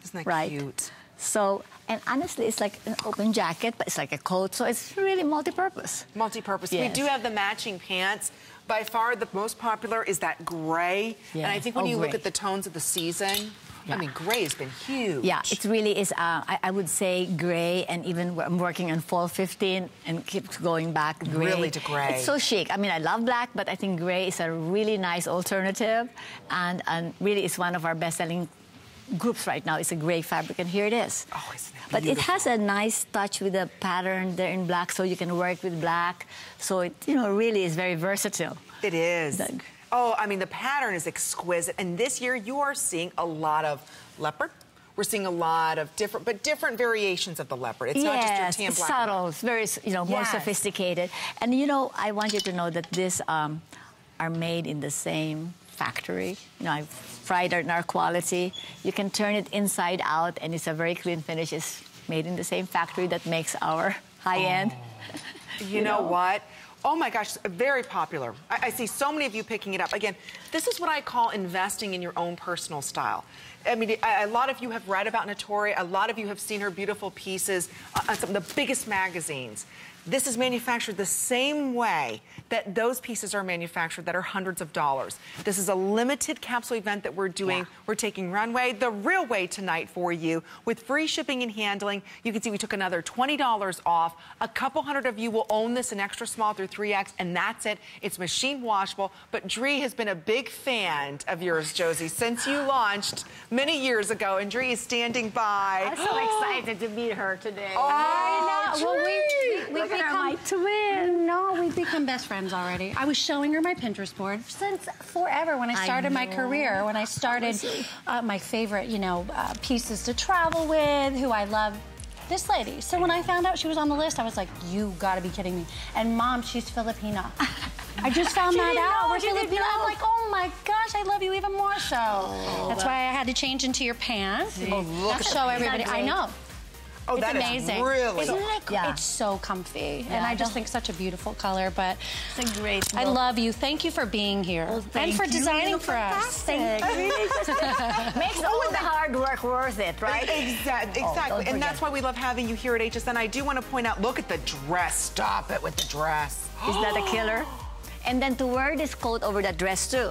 [SPEAKER 1] Isn't that
[SPEAKER 5] right?
[SPEAKER 1] cute?
[SPEAKER 5] So, and honestly, it's like an open jacket, but it's like a coat, so it's really multi-purpose.
[SPEAKER 1] Multi-purpose. We do have the matching pants. By far, the most popular is that gray. And I think when
[SPEAKER 5] Oh,
[SPEAKER 1] you look at the tones of the season, I mean, gray has been huge.
[SPEAKER 5] Yeah, it really is. Uh, I, I would say gray, and even I'm working on fall 15 and keeps going back gray.
[SPEAKER 1] Really to gray.
[SPEAKER 5] It's so chic. I mean, I love black, but I think gray is a really nice alternative, and and really is one of our best-selling groups right now. It's a gray fabric, and here it is.
[SPEAKER 1] Oh, isn't
[SPEAKER 5] But it has a nice touch with the pattern there in black, so you can work with black. So it, you know, really is very versatile.
[SPEAKER 1] It is. Oh, I mean, the pattern is exquisite. And this year, you are seeing a lot of leopard. We're seeing a lot of different, but different variations of the leopard. It's not just your tan
[SPEAKER 5] it's
[SPEAKER 1] black.
[SPEAKER 5] subtle. It's very, you know, more
[SPEAKER 1] Yes.
[SPEAKER 5] sophisticated. And you know, I want you to know that these um, are made in the same factory. You know, I've in our quality. You can turn it inside out, and it's a very clean finish. It's made in the same factory that makes our high end.
[SPEAKER 1] You know what? Oh my gosh, very popular. I, I see so many of you picking it up. Again, this is what I call investing in your own personal style. I mean, a, a lot of you have read about Natori. A lot of you have seen her beautiful pieces uh, on some of the biggest magazines. This is manufactured the same way that those pieces are manufactured that are hundreds of dollars. This is a limited capsule event that we're doing.
[SPEAKER 5] Yeah.
[SPEAKER 1] We're taking Runway, the real way tonight for you with free shipping and handling. You can see we took another $20 off. A couple hundred of you will own this in extra small through 3X, and that's it. It's machine washable. But Dree has been a big fan of yours, Josie, since you launched many years ago, and Dree is standing by.
[SPEAKER 5] I'm so excited to meet her today.
[SPEAKER 1] Oh,
[SPEAKER 3] I know. Well, we,
[SPEAKER 1] Dree!
[SPEAKER 3] we,
[SPEAKER 5] Look
[SPEAKER 3] we've
[SPEAKER 5] at her,
[SPEAKER 3] become
[SPEAKER 5] my twin.
[SPEAKER 3] No, we've become best friends already. I was showing her my Pinterest board since forever when I
[SPEAKER 5] I
[SPEAKER 3] started my career. When I started uh, my favorite, you know, uh, pieces to travel with, who I love. This lady. So when I found out she was on the list, I was like, "You got to be kidding me!" And mom, she's Filipina. I just found that out.
[SPEAKER 5] know,
[SPEAKER 3] We're Filipina. I'm like, "Oh my gosh, I love you even more." So that's why I had to change into your pants.
[SPEAKER 1] Oh, look
[SPEAKER 3] show everybody. I know.
[SPEAKER 1] Oh,
[SPEAKER 3] It's
[SPEAKER 1] that is
[SPEAKER 3] amazing.
[SPEAKER 1] really.
[SPEAKER 3] Isn't it?
[SPEAKER 5] Yeah.
[SPEAKER 3] It's so comfy, and I just
[SPEAKER 5] the-
[SPEAKER 3] think such a beautiful color. But
[SPEAKER 5] It's a great
[SPEAKER 3] I
[SPEAKER 5] look.
[SPEAKER 3] love you. Thank you for being here
[SPEAKER 5] Well,
[SPEAKER 3] and
[SPEAKER 5] thank
[SPEAKER 3] for
[SPEAKER 5] you. You
[SPEAKER 3] designing
[SPEAKER 5] look
[SPEAKER 3] for us. Thank
[SPEAKER 5] fantastic.
[SPEAKER 3] you.
[SPEAKER 5] Makes all the hard work worth it, right?
[SPEAKER 1] Exactly,
[SPEAKER 5] Oh,
[SPEAKER 1] exactly.
[SPEAKER 5] don't
[SPEAKER 1] and that's why we love having you here at HSN. I do want to point out, look at the dress. Stop it with the dress.
[SPEAKER 5] Is that a killer? And then to wear this coat over that dress too.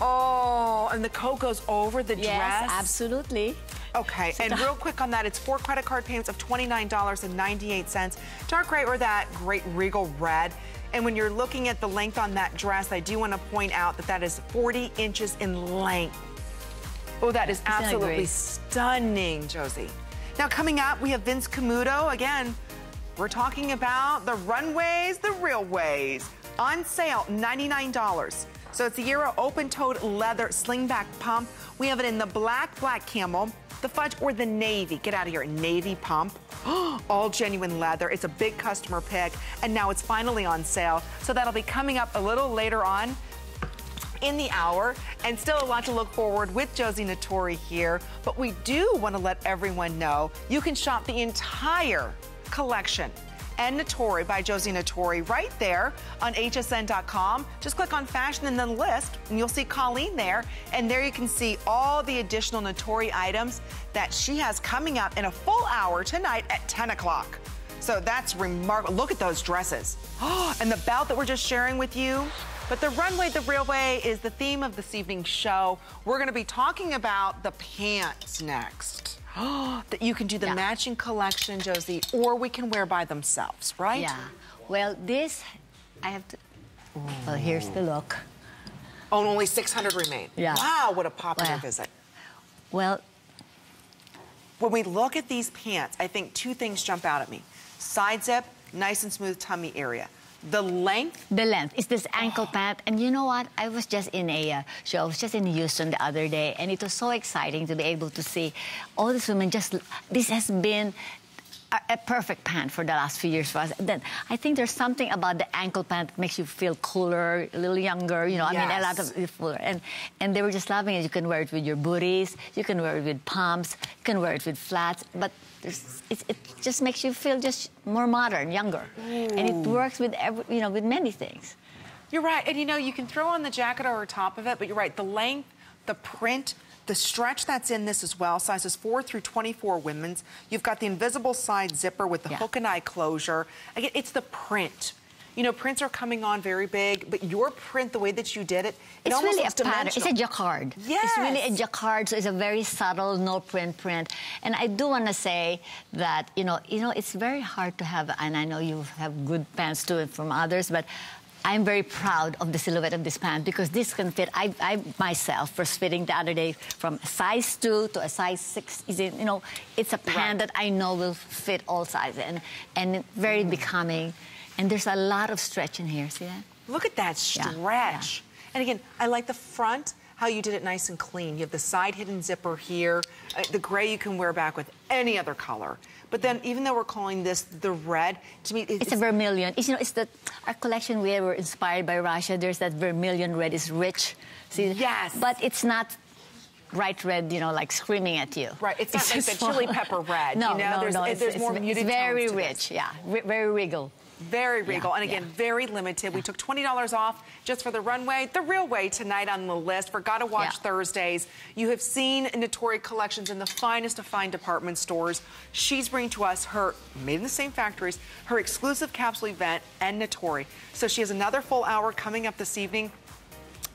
[SPEAKER 1] Oh, and the coat goes over the
[SPEAKER 5] Yes,
[SPEAKER 1] dress.
[SPEAKER 5] Yes, absolutely.
[SPEAKER 1] Okay, and real quick on that, it's four credit card payments of $29.98. Dark gray or that great regal red. And when you're looking at the length on that dress, I do want to point out that that is 40 inches in length. Oh, that is absolutely stunning, Josie. Now, coming up, we have Vince Camuto. Again, we're talking about the runways, the real ways. On sale, $99. So it's the Euro open-toed leather slingback pump. We have it in the black, black camel, the fudge, or the navy. Get out of here, navy pump. All genuine leather. It's a big customer pick, and now it's finally on sale. So that'll be coming up a little later on. in the hour and still a lot to look forward with Josie Natori here. But we do want to let everyone know you can shop the entire collection and Natori by Josie Natori right there on hsn.com. Just click on fashion and then list, and you'll see Colleen there. And there you can see all the additional Natori items that she has coming up in a full hour tonight at 10 o'clock. So that's remarkable. Look at those dresses. and the belt that we're just sharing with you. But the runway, the real way is the theme of this evening's show. We're going to be talking about the pants next. that you can do the
[SPEAKER 5] Yeah.
[SPEAKER 1] matching collection, Josie, or we can wear by themselves, right?
[SPEAKER 5] Yeah. Well, this, I have to. Well, here's the look.
[SPEAKER 1] Oh, and only 600 remain.
[SPEAKER 5] Yeah.
[SPEAKER 1] Wow, what a popular
[SPEAKER 5] Well.
[SPEAKER 1] visit.
[SPEAKER 5] Well,
[SPEAKER 1] When we look at these pants, I think two things jump out at me. Side zip, nice and smooth tummy area. The length,
[SPEAKER 5] the length. Is this ankle pant and you know what? I was just in a uh, show. I was just in houston the other day and it was so exciting to be able to see all these women just this has been a, perfect pant for the last few years for us. Then I think there's something about the ankle pant that makes you feel cooler, a little younger. You know, I mean, a lot of fuller. And and they were just loving it. You can wear it with your booties. You can wear it with pumps. You can wear it with flats. But there's, it, it just makes you feel just more modern, younger, and it works with every, you know with many things.
[SPEAKER 1] You're right. And you know, you can throw on the jacket or top of it, but you're right. The length, the print, the stretch that's in this as well, sizes 4 through 24 women's. You've got the invisible side zipper with the
[SPEAKER 5] Yeah.
[SPEAKER 1] hook and eye closure. Again, it's the print. You know, prints are coming on very big, but your print, the way that you did it, it
[SPEAKER 5] It's really a pattern. It's a jacquard. It's really a jacquard, so it's a very subtle, no print print. And I do want to say that you know, you know, it's very hard to have. And I know you have good pants too from others, but. I'm very proud of the silhouette of this pant because this can fit. I, I myself was fitting the other day from a size two to a size six. Is it, you know, it's a pant that I know will fit all sizes and and very
[SPEAKER 1] Mm.
[SPEAKER 5] becoming. And there's a lot of stretch in here. See that?
[SPEAKER 1] Look at that
[SPEAKER 5] Yeah,
[SPEAKER 1] stretch. And again, I like the front, how you did it nice and clean. You have the side hidden zipper here. Uh, the gray you can wear back with any other color. But then, even though we're calling this the red, to me, it's,
[SPEAKER 5] It's a vermilion. It's, you know, it's the our collection. We were inspired by Russia. There's that vermilion red. is rich. See?
[SPEAKER 1] Yes.
[SPEAKER 5] But it's not bright red. You know, like screaming at you.
[SPEAKER 1] Right, it's not like the chili pepper red,
[SPEAKER 5] No,
[SPEAKER 1] you know?
[SPEAKER 5] no,
[SPEAKER 1] There's-
[SPEAKER 5] no. It's,
[SPEAKER 1] there's
[SPEAKER 5] it's,
[SPEAKER 1] more
[SPEAKER 5] it's
[SPEAKER 1] muted
[SPEAKER 5] very rich. Yeah, very regal.
[SPEAKER 1] Very regal. and again,
[SPEAKER 5] yeah.
[SPEAKER 1] very limited. We took $20 off just for the runway, the real way tonight on the list for Gotta Watch
[SPEAKER 5] Yeah.
[SPEAKER 1] Thursdays. You have seen Natori collections in the finest of fine department stores. She's bringing to us her, made in the same factories, her exclusive capsule event and Natori. So she has another full hour coming up this evening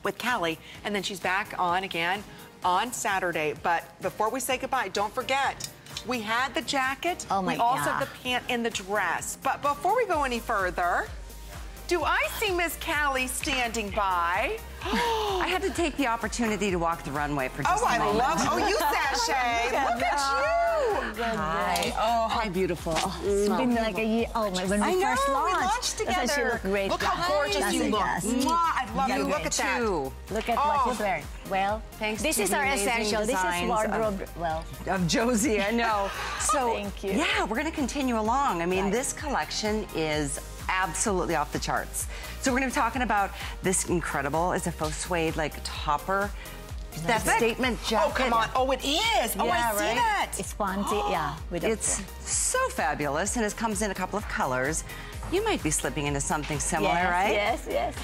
[SPEAKER 1] with Callie, and then she's back on again on Saturday. But before we say goodbye, don't forget. We had the jacket.
[SPEAKER 5] Oh, my
[SPEAKER 1] We also have the pant and the dress. But before we go any further, do I see Miss Callie standing by?
[SPEAKER 6] I had to take the opportunity to walk the runway for oh, just
[SPEAKER 1] Oh,
[SPEAKER 6] a
[SPEAKER 1] I
[SPEAKER 6] moment.
[SPEAKER 1] love. Oh, you sashay. Look at you.
[SPEAKER 6] Hi. Oh, hi, beautiful.
[SPEAKER 5] It's been like a year. Oh my! When we
[SPEAKER 1] I know.
[SPEAKER 5] first launched,
[SPEAKER 1] we launched
[SPEAKER 5] That's why
[SPEAKER 1] together.
[SPEAKER 5] She great.
[SPEAKER 1] Look how gorgeous
[SPEAKER 5] That's
[SPEAKER 1] you look.
[SPEAKER 5] yes.
[SPEAKER 1] I love you.
[SPEAKER 5] you
[SPEAKER 1] Look at that.
[SPEAKER 6] too.
[SPEAKER 5] Look at
[SPEAKER 1] Oh.
[SPEAKER 5] what she's wearing. Well,
[SPEAKER 6] Thanks
[SPEAKER 5] this is our essential. This is
[SPEAKER 6] designs of-
[SPEAKER 5] wardrobe. well,
[SPEAKER 6] Of Josie, I know. So,
[SPEAKER 5] Thank you.
[SPEAKER 6] yeah, we're going to continue along. I mean,
[SPEAKER 5] Right.
[SPEAKER 6] this collection is absolutely off the charts. So we're going to be talking about this incredible, it's a faux suede like topper. That
[SPEAKER 1] Thick.
[SPEAKER 6] statement jacket.
[SPEAKER 1] Oh, come on. Oh, it is. Oh, I
[SPEAKER 6] Yeah,
[SPEAKER 1] see that.
[SPEAKER 5] it's spongy. yeah, with a-
[SPEAKER 6] It's so fabulous, and it comes in a couple of colors. You might be slipping into something similar,
[SPEAKER 5] yes,
[SPEAKER 6] right?
[SPEAKER 5] Yes, yes.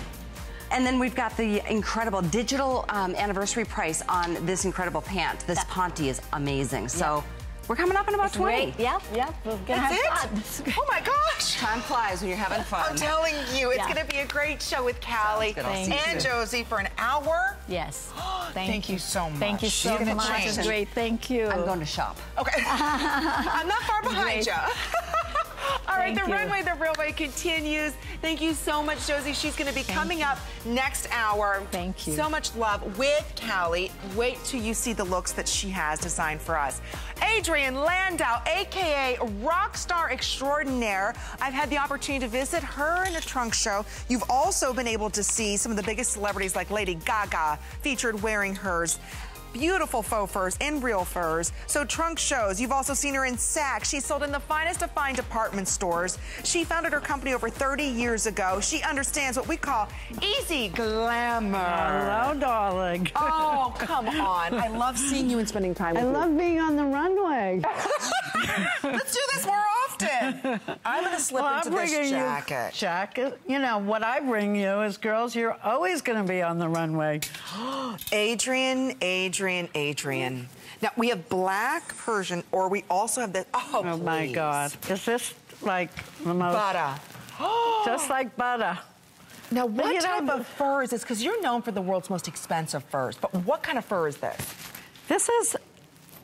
[SPEAKER 6] And then we've got the incredible digital um, anniversary price on this incredible pant. This Ponte is amazing. So we're coming up in about 20.
[SPEAKER 5] Great. Yep, yep. We're gonna
[SPEAKER 1] That's
[SPEAKER 5] have
[SPEAKER 1] it?
[SPEAKER 5] fun.
[SPEAKER 1] Oh my gosh.
[SPEAKER 6] Time flies when you're having fun.
[SPEAKER 1] I'm telling you, it's
[SPEAKER 5] Yeah.
[SPEAKER 1] going to be a great show with Callie
[SPEAKER 6] good. I'll see you
[SPEAKER 1] and. Josie for an hour.
[SPEAKER 5] Yes.
[SPEAKER 1] Thank you so much.
[SPEAKER 5] Thank you so
[SPEAKER 1] You're
[SPEAKER 5] much.
[SPEAKER 1] change.
[SPEAKER 5] It's great. Thank you.
[SPEAKER 6] I'm going to shop.
[SPEAKER 1] Okay. I'm not far behind
[SPEAKER 5] Great.
[SPEAKER 1] you. All right,
[SPEAKER 5] Thank
[SPEAKER 1] the
[SPEAKER 5] you.
[SPEAKER 1] runway, the real way continues. Thank you so much, Josie. She's going to be coming up next hour.
[SPEAKER 5] Thank you.
[SPEAKER 1] So much love with Callie. Wait till you see the looks that she has designed for us. Adrienne Landau, aka Rockstar Extraordinaire. I've had the opportunity to visit her in a trunk show. You've also been able to see some of the biggest celebrities like Lady Gaga featured wearing hers. Beautiful faux furs and real furs. So trunk shows. You've also seen her in Saks. She sold in the finest of fine department stores. She founded her company over 30 years ago. She understands what we call easy glamour.
[SPEAKER 7] Hello, darling.
[SPEAKER 1] Oh, come on. I love seeing you and spending time with
[SPEAKER 7] I
[SPEAKER 1] you.
[SPEAKER 7] love being on the runway.
[SPEAKER 1] Let's do this more often. I'm going to slip
[SPEAKER 7] Well,
[SPEAKER 1] into
[SPEAKER 7] I'm
[SPEAKER 1] this jacket.
[SPEAKER 7] you jacket. You know what I bring you is, girls, you're always going to be on the runway.
[SPEAKER 1] Adrienne, Adrienne, Adrienne. Adrienne. Now, we have black Persian, or we also have this. Oh,
[SPEAKER 7] Oh my. God, is this like the most?
[SPEAKER 1] Butter.
[SPEAKER 7] Just like butter.
[SPEAKER 1] Now, what
[SPEAKER 7] you know,
[SPEAKER 1] type
[SPEAKER 7] the-
[SPEAKER 1] of fur is this? Because you're known for the world's most expensive furs, but what kind of fur is this?
[SPEAKER 7] This is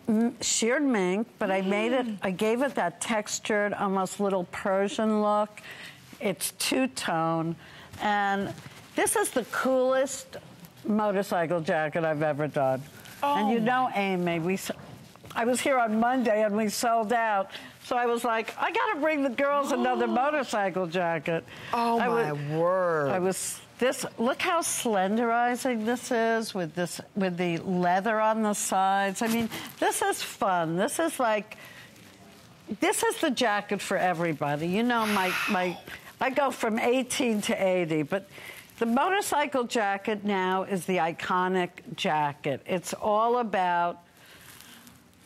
[SPEAKER 7] mm, sheared mink, but I made it, I gave it that textured, almost little Persian look. It's two-tone. And this is the coolest motorcycle jacket I've ever done. And you oh. know, Amy, we, I was here on Monday and we sold out. So I was like, I got to bring the girls another motorcycle jacket.
[SPEAKER 1] Oh,
[SPEAKER 7] I
[SPEAKER 1] my word.
[SPEAKER 7] I was this. Look how slenderizing this is with this with the leather on the sides. I mean, this is fun. This is like this is the jacket for everybody. You know, my my I go from 18 to 80, but the motorcycle jacket now is the iconic jacket. It's all about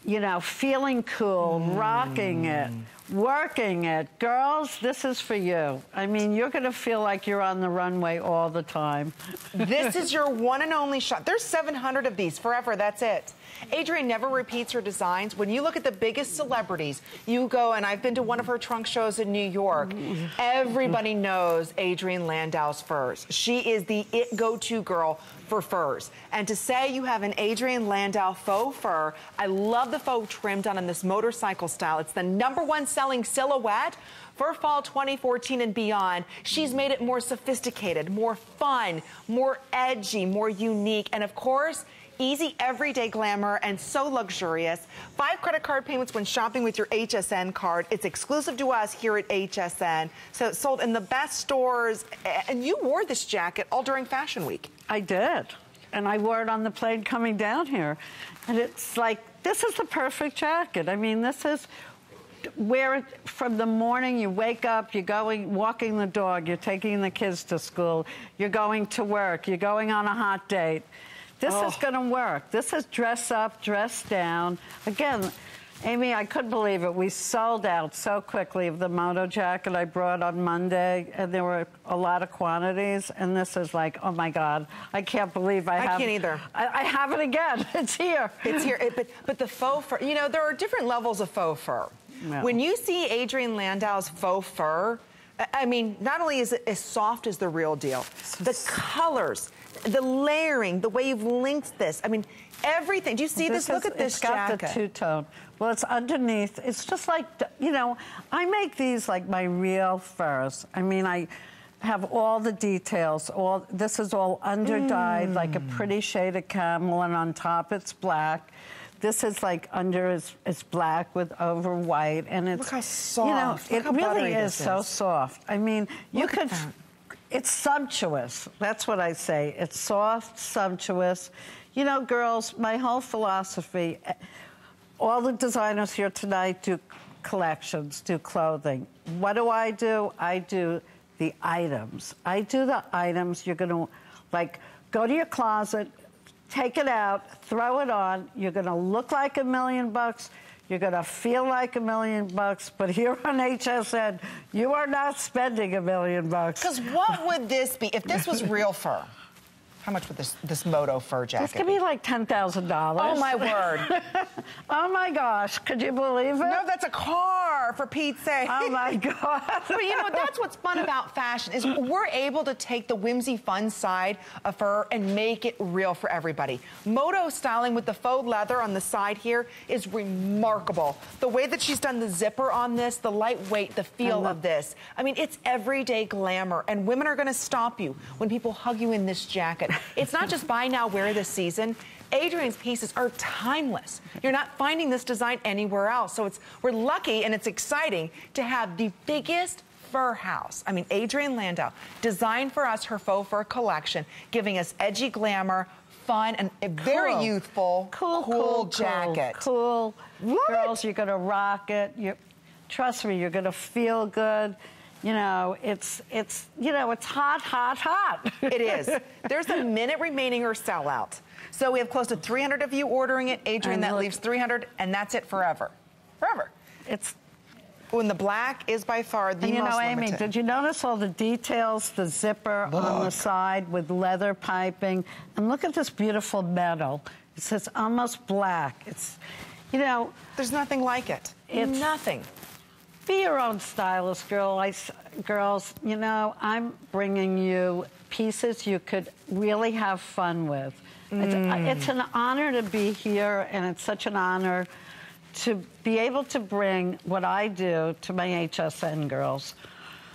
[SPEAKER 7] you know, feeling cool, mm. rocking it, working it. Girls, this is for you. I mean, you're going to feel like you're on the runway all the time.
[SPEAKER 1] this is your one and only shot. There's 700 of these forever. That's it. Adrienne never repeats her designs. When you look at the biggest celebrities, you go, and I've been to one of her trunk shows in New York. Everybody knows Adrienne Landau's furs. She is the it go-to girl for furs. And to say you have an Adrienne Landau faux fur, I love the faux trim done on this motorcycle style. It's the number one selling silhouette for fall 2014 and beyond. She's made it more sophisticated, more fun, more edgy, more unique, and of course, easy everyday glamour and so luxurious. Five credit card payments when shopping with your HSN card. It's exclusive to us here at HSN. So it's sold in the best stores. And you wore this jacket all during Fashion Week.
[SPEAKER 7] I did. And I wore it on the plane coming down here. And it's like, this is the perfect jacket. I mean, this is wear it from the morning you wake up, you're going walking the dog, you're taking the kids to school, you're going to work, you're going on a hot date. This is oh. going to work. This is dress up, dress down. Again, Amy, I couldn't believe it. We sold out so quickly of the moto jacket I brought on Monday, and there were a lot of quantities. And this is like, oh my God, I can't believe I,
[SPEAKER 1] I
[SPEAKER 7] have.
[SPEAKER 1] can't either.
[SPEAKER 7] I, I have it again. It's here.
[SPEAKER 1] It's here, it- but but the faux fur. You know, there are different levels of faux fur.
[SPEAKER 7] Yeah.
[SPEAKER 1] When you see Adrienne Landau's faux fur, I- I mean, not only is it as soft as the real deal, the colors, the layering, the way you've linked this. I mean, everything. Do you see this? Look
[SPEAKER 7] is-
[SPEAKER 1] at this jacket.
[SPEAKER 7] It's got the two-tone. Well, it's underneath. It's just like, you know, I make these like my real furs. I mean, I have all the details. All This is all under-dyed, like a pretty mm. shade of camel, and on top it's black. This is like under is, is black with over white, and it's
[SPEAKER 1] Look how
[SPEAKER 7] You know,
[SPEAKER 1] Look
[SPEAKER 7] it really
[SPEAKER 1] buttery
[SPEAKER 7] is so soft. I mean, you
[SPEAKER 1] Look at
[SPEAKER 7] could.
[SPEAKER 1] that.
[SPEAKER 7] It's sumptuous. That's what I say. It's soft, sumptuous. You know, girls, my whole philosophy, eh, all the designers here tonight do collections, do clothing. What do I do? I do the items. I do the items you're going to, like, go to your closet, take it out, throw it on. You're going to look like a million bucks. You're going to feel like a million bucks. But here on HSN, you are not spending a million bucks.
[SPEAKER 1] Because what would this be if this was real fur? How much would this this moto fur jacket?
[SPEAKER 7] This could be like ten thousand dollars.
[SPEAKER 1] Oh my word!
[SPEAKER 7] oh my gosh! Could you believe it?
[SPEAKER 1] no, that's a car for Pete's sake.
[SPEAKER 7] oh my god!
[SPEAKER 1] But you know, that's what's fun about fashion is we're able to take the whimsy fun side of fur and make it real for everybody. Moto styling with the faux leather on the side here is remarkable. The way that she's done the zipper on this, the lightweight, the feel of this. I mean, it's everyday glamour and women are gonna stop you when people hug you in this jacket. It's not just buy now, wear this season. Adrienne's pieces are timeless. You're not finding this design anywhere else. So it's we're lucky and it's exciting to have the biggest fur house. I mean, Adrienne Landau designed for us her faux fur collection, giving us edgy glamour, fun and a very youthful,
[SPEAKER 7] cool,
[SPEAKER 1] cool,
[SPEAKER 7] cool,
[SPEAKER 1] jacket.
[SPEAKER 7] Cool.
[SPEAKER 1] Love
[SPEAKER 7] Girls,
[SPEAKER 1] it.
[SPEAKER 7] you're gonna rock it. You, trust me, you're gonna feel good. You know, it's it's you know, it's hot, hot, hot.
[SPEAKER 1] It is. There's a minute remaining or sellout. So we have close to 300 of you ordering it.
[SPEAKER 7] Adrienne,
[SPEAKER 1] that
[SPEAKER 7] look-
[SPEAKER 1] leaves 300, and that's it forever. Forever.
[SPEAKER 7] it's
[SPEAKER 1] When the black is by far the
[SPEAKER 7] And you
[SPEAKER 1] most
[SPEAKER 7] know, Amy,
[SPEAKER 1] limited.
[SPEAKER 7] did you notice all the details? The zipper on the side with leather piping. And look at this beautiful metal. It says almost black. It's, you know,
[SPEAKER 1] There's nothing like it.
[SPEAKER 7] It's-
[SPEAKER 1] nothing.
[SPEAKER 7] Be your own stylist, girl. I girls, you know, I'm bringing you pieces you could really have fun with. It's,
[SPEAKER 1] Mm.
[SPEAKER 7] it's an honor to be here, and it's such an honor to be able to bring what I do to my HSN girls.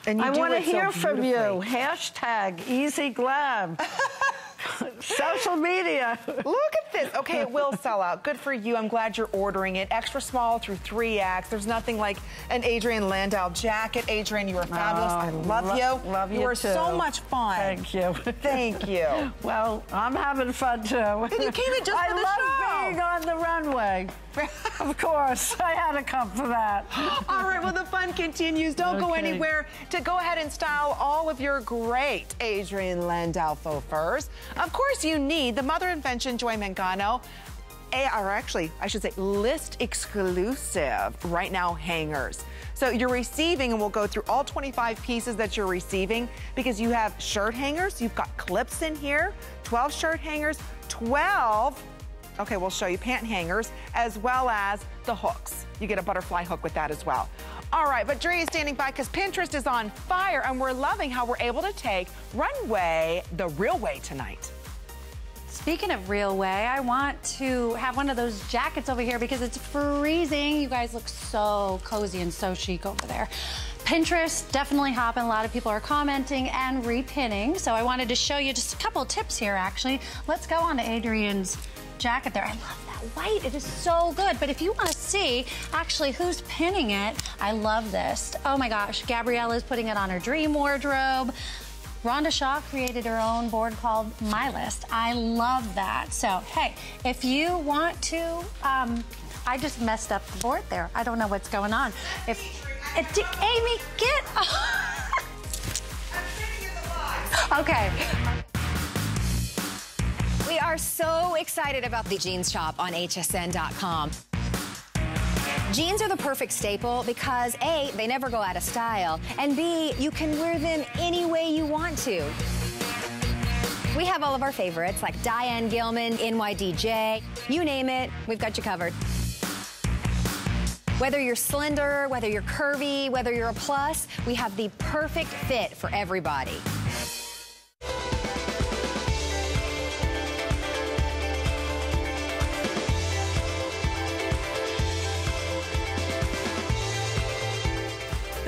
[SPEAKER 1] And you
[SPEAKER 7] I want to
[SPEAKER 1] it so
[SPEAKER 7] hear from you. Hashtag Easy Glam. Social media.
[SPEAKER 1] Look at this. Okay, it will sell out. Good for you. I'm glad you're ordering it. Extra small through 3X. There's nothing like an Adrienne Landau jacket. Adrienne, you are fabulous.
[SPEAKER 7] Oh,
[SPEAKER 1] I love
[SPEAKER 7] lo-
[SPEAKER 1] you.
[SPEAKER 7] Love you
[SPEAKER 1] You are so much fun.
[SPEAKER 7] Thank you.
[SPEAKER 1] Thank you.
[SPEAKER 7] Well, I'm having fun too. And
[SPEAKER 1] you came in just
[SPEAKER 7] I
[SPEAKER 1] for the
[SPEAKER 7] love
[SPEAKER 1] show.
[SPEAKER 7] being on the runway. of course, I had to come for that.
[SPEAKER 1] All right, well, the fun continues. Don't go anywhere to go ahead and style all of your great Adrienne Landau faux furs. Of course, you need the Mother Invention Joy Mangano. Or actually, I should say, list exclusive right now hangers. So you're receiving, and we'll go through all 25 pieces that you're receiving because you have shirt hangers, you've got clips in here, 12 shirt hangers, 12 Okay, we'll show you pant hangers as well as the hooks. You get a butterfly hook with that as well. All right, but Dre is standing by because Pinterest is on fire and we're loving how we're able to take runway the real way tonight.
[SPEAKER 3] Speaking of real way, I want to have one of those jackets over here because it's freezing. You guys look so cozy and so chic over there. Pinterest definitely hopping. A lot of people are commenting and repinning. So I wanted to show you just a couple tips here, actually. Let's go on to Adrienne's jacket there. I love that white. It is so good. But if you want to see actually who's pinning it, I love this. Oh my gosh, Gabriella is putting it on her dream wardrobe. Rhonda Shaw created her own board called My List. I love that. So, hey, if you want to, um, I just messed up the board there. I don't know what's going on. If, it, Amy, get. okay.
[SPEAKER 8] We are so excited about the jeans shop on hsn.com. Jeans are the perfect staple because A, they never go out of style, and B, you can wear them any way you want to. We have all of our favorites like Diane Gilman, NYDJ, you name it, we've got you covered. Whether you're slender, whether you're curvy, whether you're a plus, we have the perfect fit for everybody.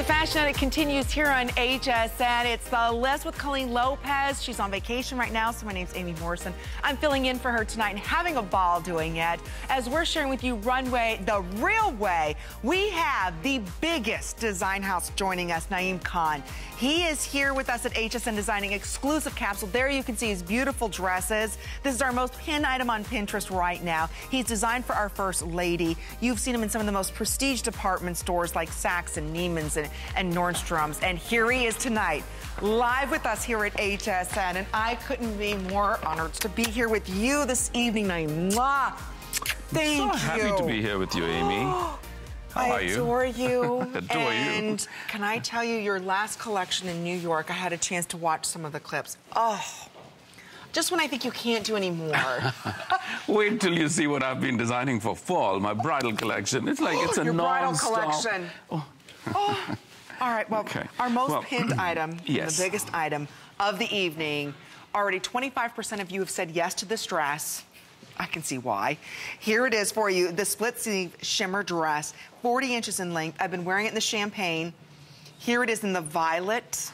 [SPEAKER 1] Fashion Edit continues here on HSN. It's uh, the list with Colleen Lopez. She's on vacation right now, so my name's Amy Morrison. I'm filling in for her tonight and having a ball doing it. As we're sharing with you Runway the real way, we have the biggest design house joining us, Naeem Khan. He is here with us at HSN designing exclusive capsule. There you can see his beautiful dresses. This is our most pinned item on Pinterest right now. He's designed for our first lady. You've seen him in some of the most prestige department stores like Saks and Neiman's and, and Nordstrom's. And here he is tonight, live with us here at HSN. And I couldn't be more honored to be here with you this evening. Mwah. Thank
[SPEAKER 9] so happy to be here with you, Amy. How
[SPEAKER 1] I
[SPEAKER 9] are you?
[SPEAKER 1] adore you.
[SPEAKER 9] Adore you.
[SPEAKER 1] and can I tell you, your last collection in New York, I had a chance to watch some of the clips. Oh, just when I think you can't do any more.
[SPEAKER 9] Wait till you see what I've been designing for fall, my bridal collection. It's like it's a
[SPEAKER 1] your bridal
[SPEAKER 9] non-stop.
[SPEAKER 1] collection. Oh. oh. All right, well,
[SPEAKER 9] Okay.
[SPEAKER 1] our most
[SPEAKER 9] Well,
[SPEAKER 1] pinned item,
[SPEAKER 9] yes.
[SPEAKER 1] the biggest item of the evening. Already 25% of you have said yes to this dress. I can see why. Here it is for you, the split sleeve shimmer dress, 40 inches in length. I've been wearing it in the champagne. Here it is in the violet.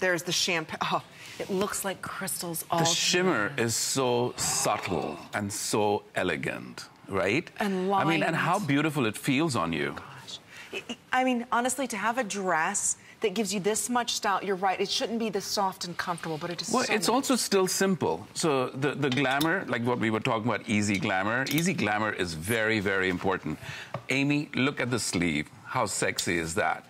[SPEAKER 1] There's the champagne. Oh, it looks like crystals all
[SPEAKER 9] The
[SPEAKER 1] through.
[SPEAKER 9] shimmer is so subtle and so elegant, right?
[SPEAKER 1] And
[SPEAKER 9] I mean, and how beautiful it feels on you.
[SPEAKER 1] I mean, honestly, to have a dress that gives you this much style. You're right. It shouldn't be this soft and comfortable, but it is.
[SPEAKER 9] Well,
[SPEAKER 1] so
[SPEAKER 9] it's
[SPEAKER 1] nice.
[SPEAKER 9] also still simple. So the, the glamour, like what we were talking about, easy glamour, easy glamour is very, very important. Amy, look at the sleeve. How sexy is that?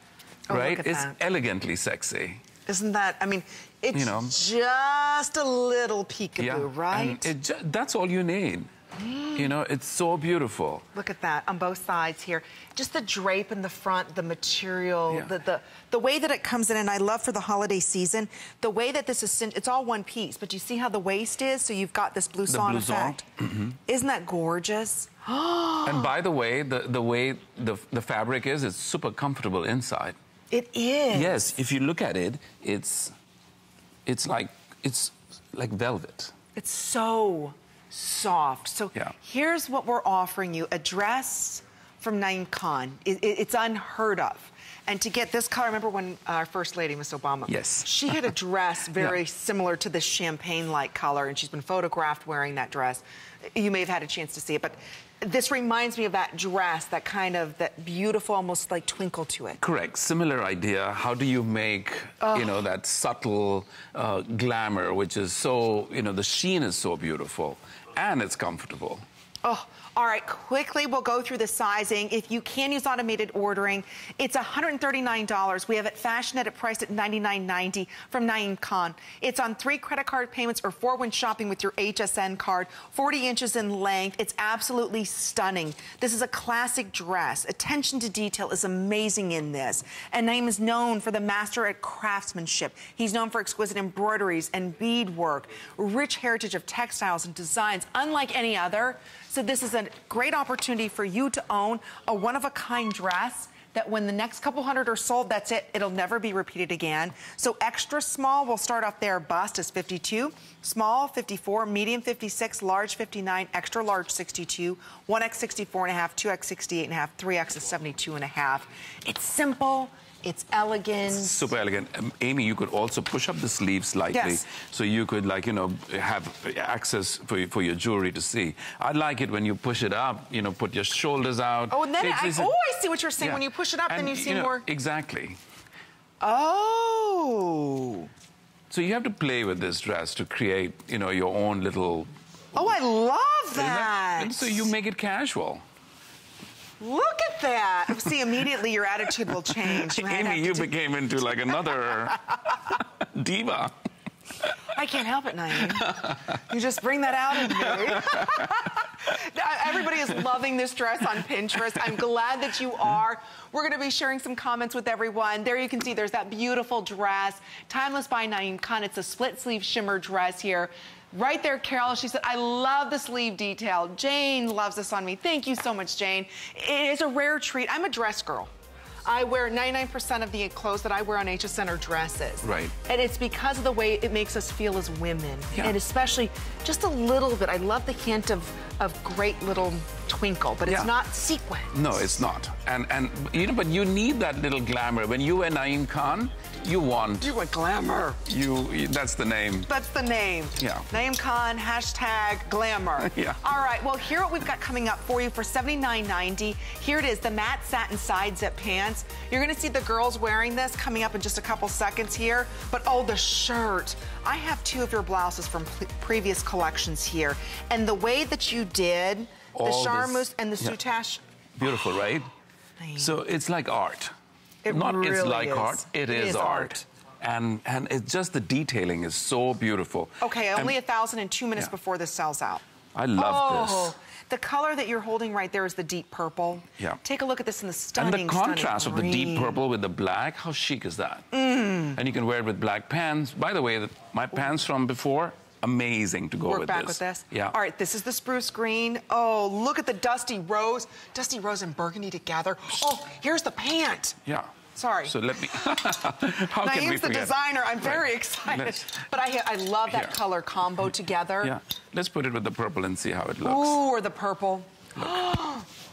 [SPEAKER 1] Oh, look
[SPEAKER 9] right?
[SPEAKER 1] at
[SPEAKER 9] it's
[SPEAKER 1] that.
[SPEAKER 9] elegantly sexy.
[SPEAKER 1] Isn't that? I mean, it's
[SPEAKER 9] You know.
[SPEAKER 1] just a little peekaboo, right?
[SPEAKER 9] And it ju- that's all you need. You know, it's so beautiful.
[SPEAKER 1] Look at that on both sides here. Just the drape in the front, the material,
[SPEAKER 9] Yeah.
[SPEAKER 1] the, the the way that it comes in, and I love for the holiday season, the way that this is, it's all one piece, but you see how the waist is? So you've got this blouson
[SPEAKER 9] blouson.
[SPEAKER 1] effect. Mm-hmm. Isn't that gorgeous?
[SPEAKER 9] And by the way, the, the way the, the fabric is, it's super comfortable inside.
[SPEAKER 1] It is.
[SPEAKER 9] Yes, if you look at it, it's it's like it's like velvet.
[SPEAKER 1] It's so soft. So
[SPEAKER 9] Yeah.
[SPEAKER 1] here's what we're offering you: a dress from Naeem Khan. It- it- it's unheard of. And to get this color, remember when our first lady, Miss Obama,
[SPEAKER 9] Yes.
[SPEAKER 1] she had a dress very
[SPEAKER 9] Yeah.
[SPEAKER 1] similar to this champagne-like color, and she's been photographed wearing that dress. You may have had a chance to see it, but this reminds me of that dress, that kind of that beautiful, almost like twinkle to it.
[SPEAKER 9] Correct. Similar idea. How do you make, you know, that subtle uh, glamour, which is so, you know, the sheen is so beautiful and it's comfortable.
[SPEAKER 1] Oh, all right, quickly we'll go through the sizing. If you can use automated ordering, it's $139. We have it fashionette at priced at $99.90 from Khan. It's on three credit card payments or four when shopping with your HSN card. 40 inches in length. It's absolutely stunning. This is a classic dress. Attention to detail is amazing in this. And Naeem is known for the master at craftsmanship. He's known for exquisite embroideries and beadwork, rich heritage of textiles and designs, unlike any other. So this is a great opportunity for you to own a one-of-a-kind dress that when the next couple hundred are sold, that's it. It'll never be repeated again. So extra small, we'll start off there. Bust is 52, small 54, medium 56, large 59, extra large 62, 1X 64 and a half, 2X 68 and a half, 3X is 72 and a half. It's simple, it's elegant.
[SPEAKER 9] Super elegant. Um, Amy, you could also push up the sleeves slightly.
[SPEAKER 1] Yes.
[SPEAKER 9] So you could, like, you know, have access for, for your jewelry to see. I like it when you push it up, you know, put your shoulders out.
[SPEAKER 1] Oh, and then
[SPEAKER 9] It's-
[SPEAKER 1] I,
[SPEAKER 9] it's
[SPEAKER 1] oh, I see what you're saying.
[SPEAKER 9] Yeah.
[SPEAKER 1] When you push it up, then you see
[SPEAKER 9] know,
[SPEAKER 1] more.
[SPEAKER 9] Exactly.
[SPEAKER 1] Oh.
[SPEAKER 9] So you have to play with this dress to create, you know, your own little.
[SPEAKER 1] Oh, I love
[SPEAKER 9] that-
[SPEAKER 1] that.
[SPEAKER 9] and so you make it casual.
[SPEAKER 1] Look at that. See, immediately your attitude will change. You
[SPEAKER 9] Amy, you became into like another diva.
[SPEAKER 1] I can't help it, Naeem. You just bring that out in me. Everybody is loving this dress on Pinterest. I'm glad that you are. We're going to be sharing some comments with everyone. There you can see there's that beautiful dress. Timeless by Naeem Khan. It's a split sleeve shimmer dress here. Right there, Carol, she said, I love the sleeve detail. Jane loves this on me. Thank you so much, Jane. It is a rare treat. I'm a dress girl. I wear 99% of the clothes that I wear on HSN are dresses.
[SPEAKER 9] Right.
[SPEAKER 1] And it's because of the way it makes us feel as women.
[SPEAKER 9] Yeah.
[SPEAKER 1] And especially just a little bit. I love the hint of, of great little twinkle, but it's
[SPEAKER 9] Yeah.
[SPEAKER 1] not sequin.
[SPEAKER 9] No, it's not. And and you know, but you need that little glamour. When you wear Naeem Khan, you want
[SPEAKER 1] You want glamour.
[SPEAKER 9] you. That's the name.
[SPEAKER 1] That's the name.
[SPEAKER 9] Yeah.
[SPEAKER 1] Naeem Khan, hashtag glamour.
[SPEAKER 9] Yeah.
[SPEAKER 1] All right, well, here what we've got coming up for you for $79.90. Here it is, the matte satin side zip pants. You're gonna see the girls wearing this coming up in just a couple seconds here. But oh, the shirt. I have two of your blouses from previous collections here. And the way that you did
[SPEAKER 9] All
[SPEAKER 1] the charmeuse and the
[SPEAKER 9] yeah.
[SPEAKER 1] soutache,
[SPEAKER 9] Beautiful, right? So it's like art.
[SPEAKER 1] It
[SPEAKER 9] Not it's
[SPEAKER 1] really
[SPEAKER 9] like
[SPEAKER 1] is.
[SPEAKER 9] art.
[SPEAKER 1] It
[SPEAKER 9] it is,
[SPEAKER 1] is
[SPEAKER 9] art.
[SPEAKER 1] art.
[SPEAKER 9] And and it's just the detailing is so beautiful.
[SPEAKER 1] Okay, only a thousand and two minutes
[SPEAKER 9] Yeah.
[SPEAKER 1] before this sells out.
[SPEAKER 9] I love
[SPEAKER 1] oh,
[SPEAKER 9] this.
[SPEAKER 1] the color that you're holding right there is the deep purple.
[SPEAKER 9] Yeah.
[SPEAKER 1] Take a look at this in the
[SPEAKER 9] And
[SPEAKER 1] stunning,
[SPEAKER 9] the contrast of the deep purple with the black, how chic is that?
[SPEAKER 1] Mm.
[SPEAKER 9] And you can wear it with black pants. By the way, the, my pants from before, amazing to go with this.
[SPEAKER 1] Work
[SPEAKER 9] with
[SPEAKER 1] back
[SPEAKER 9] this.
[SPEAKER 1] with this.
[SPEAKER 9] Yeah.
[SPEAKER 1] All right, this is the spruce green. Oh, look at the dusty rose, dusty rose and burgundy together. Oh, here's the pant.
[SPEAKER 9] Yeah.
[SPEAKER 1] Sorry.
[SPEAKER 9] So let me. how can we
[SPEAKER 1] Naeem's the
[SPEAKER 9] forget?
[SPEAKER 1] designer. I'm very
[SPEAKER 9] Right.
[SPEAKER 1] excited.
[SPEAKER 9] Let's-
[SPEAKER 1] But I, I love that
[SPEAKER 9] Here.
[SPEAKER 1] color combo together.
[SPEAKER 9] Yeah. Let's put it with the purple and see how it looks.
[SPEAKER 1] Ooh, or the purple.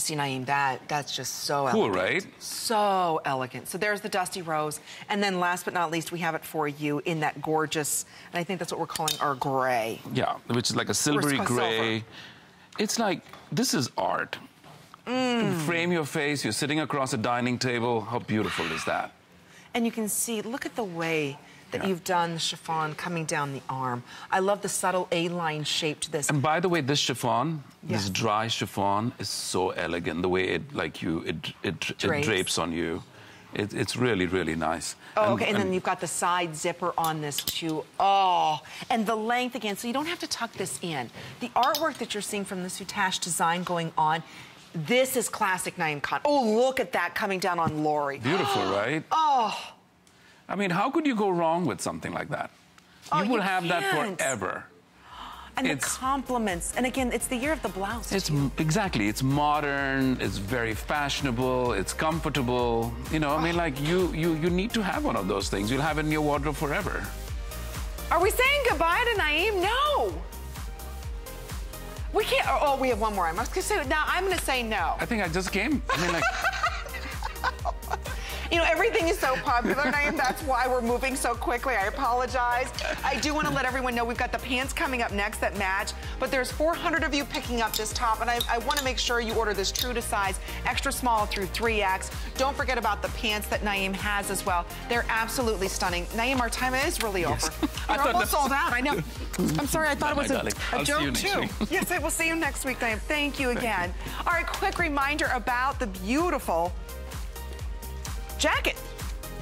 [SPEAKER 1] See, Naeem, that that's just so
[SPEAKER 9] Cool,
[SPEAKER 1] elegant.
[SPEAKER 9] right?
[SPEAKER 1] So elegant. So there's the dusty rose. And then last but not least, we have it for you in that gorgeous, and I think that's what we're calling our gray.
[SPEAKER 9] Yeah, which is like a silvery gray.
[SPEAKER 1] silver.
[SPEAKER 9] It's like this is art.
[SPEAKER 1] Mm.
[SPEAKER 9] Frame your face. You're sitting across a dining table. How beautiful is that?
[SPEAKER 1] And you can see, look at the way that
[SPEAKER 9] Yeah.
[SPEAKER 1] you've done the chiffon coming down the arm. I love the subtle A-line shape to this.
[SPEAKER 9] And by the way, this chiffon, this dry chiffon, is so elegant. The way it, like you, it, it, it
[SPEAKER 1] Drapes.
[SPEAKER 9] drapes on you. It, it's really, really nice.
[SPEAKER 1] Oh, okay, and, then you've got the side zipper on this too. Oh, and the length again, so you don't have to tuck this in. The artwork that you're seeing from the Soutache design going on, this is classic Naeem Khan. Oh, look at that coming down on Lori.
[SPEAKER 9] Beautiful, right?
[SPEAKER 1] Oh,
[SPEAKER 9] I mean, how could you go wrong with something like that?
[SPEAKER 1] Oh,
[SPEAKER 9] you will
[SPEAKER 1] you
[SPEAKER 9] have that
[SPEAKER 1] can't.
[SPEAKER 9] forever.
[SPEAKER 1] and the
[SPEAKER 9] It's-
[SPEAKER 1] compliments. And again, it's the year of the blouse.
[SPEAKER 9] It's
[SPEAKER 1] too.
[SPEAKER 9] exactly. It's modern. It's very fashionable. It's comfortable. You know, I mean, like you, you, you need to have one of those things. You'll have it in your wardrobe forever.
[SPEAKER 1] Are we saying goodbye to Naeem? No. We can't. Oh, we have one more. I was gonna say. Now I'm gonna say no.
[SPEAKER 9] I think I just came. I mean, like,
[SPEAKER 1] You know, everything is so popular, Naeem. That's why we're moving so quickly. I apologize. I do want to let everyone know we've got the pants coming up next that match, but there's 400 of you picking up this top, and I, I want to make sure you order this true to size, extra small through 3X. Don't forget about the pants that Naeem has as well. They're absolutely stunning. Naeem, our time is really
[SPEAKER 9] Yes.
[SPEAKER 1] over.
[SPEAKER 9] I
[SPEAKER 1] You're almost
[SPEAKER 9] that-
[SPEAKER 1] sold out. I know. I'm sorry. I thought
[SPEAKER 9] Bye,
[SPEAKER 1] it was a, a joke too. yes, I will see you next week, Naeem. Thank you again. All right, quick reminder about the beautiful jacket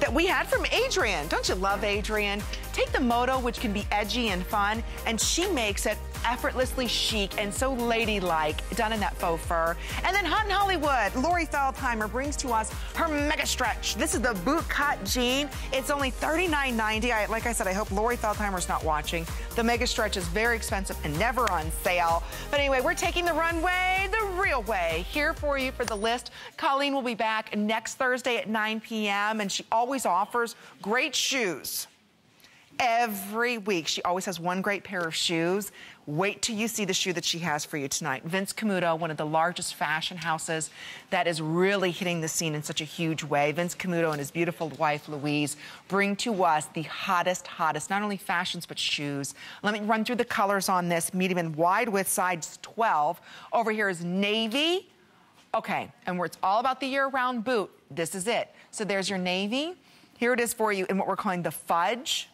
[SPEAKER 1] that we had from Adrienne. Don't you love Adrienne? Take the Moto, which can be edgy and fun, and she makes it effortlessly chic and so ladylike, done in that faux fur. And then Hot in Hollywood, Lori Feltheimer brings to us her mega stretch. This is the boot cut jean. It's only $39.90. I, like I said, I hope Lori Feltheimer's not watching. The mega stretch is very expensive and never on sale. But anyway, we're taking the runway the real way. Here for you for the list. Colleen will be back next Thursday at 9 p.m. and she always offers great shoes every week. She always has one great pair of shoes. Wait till you see the shoe that she has for you tonight. Vince Camuto, one of the largest fashion houses that is really hitting the scene in such a huge way. Vince Camuto and his beautiful wife, Louise, bring to us the hottest, hottest, not only fashions, but shoes. Let me run through the colors on this. Medium and wide width, size 12. Over here is navy. Okay, and where it's all about the year-round boot, this is it. So there's your navy. Here it is for you in what we're calling the fudge.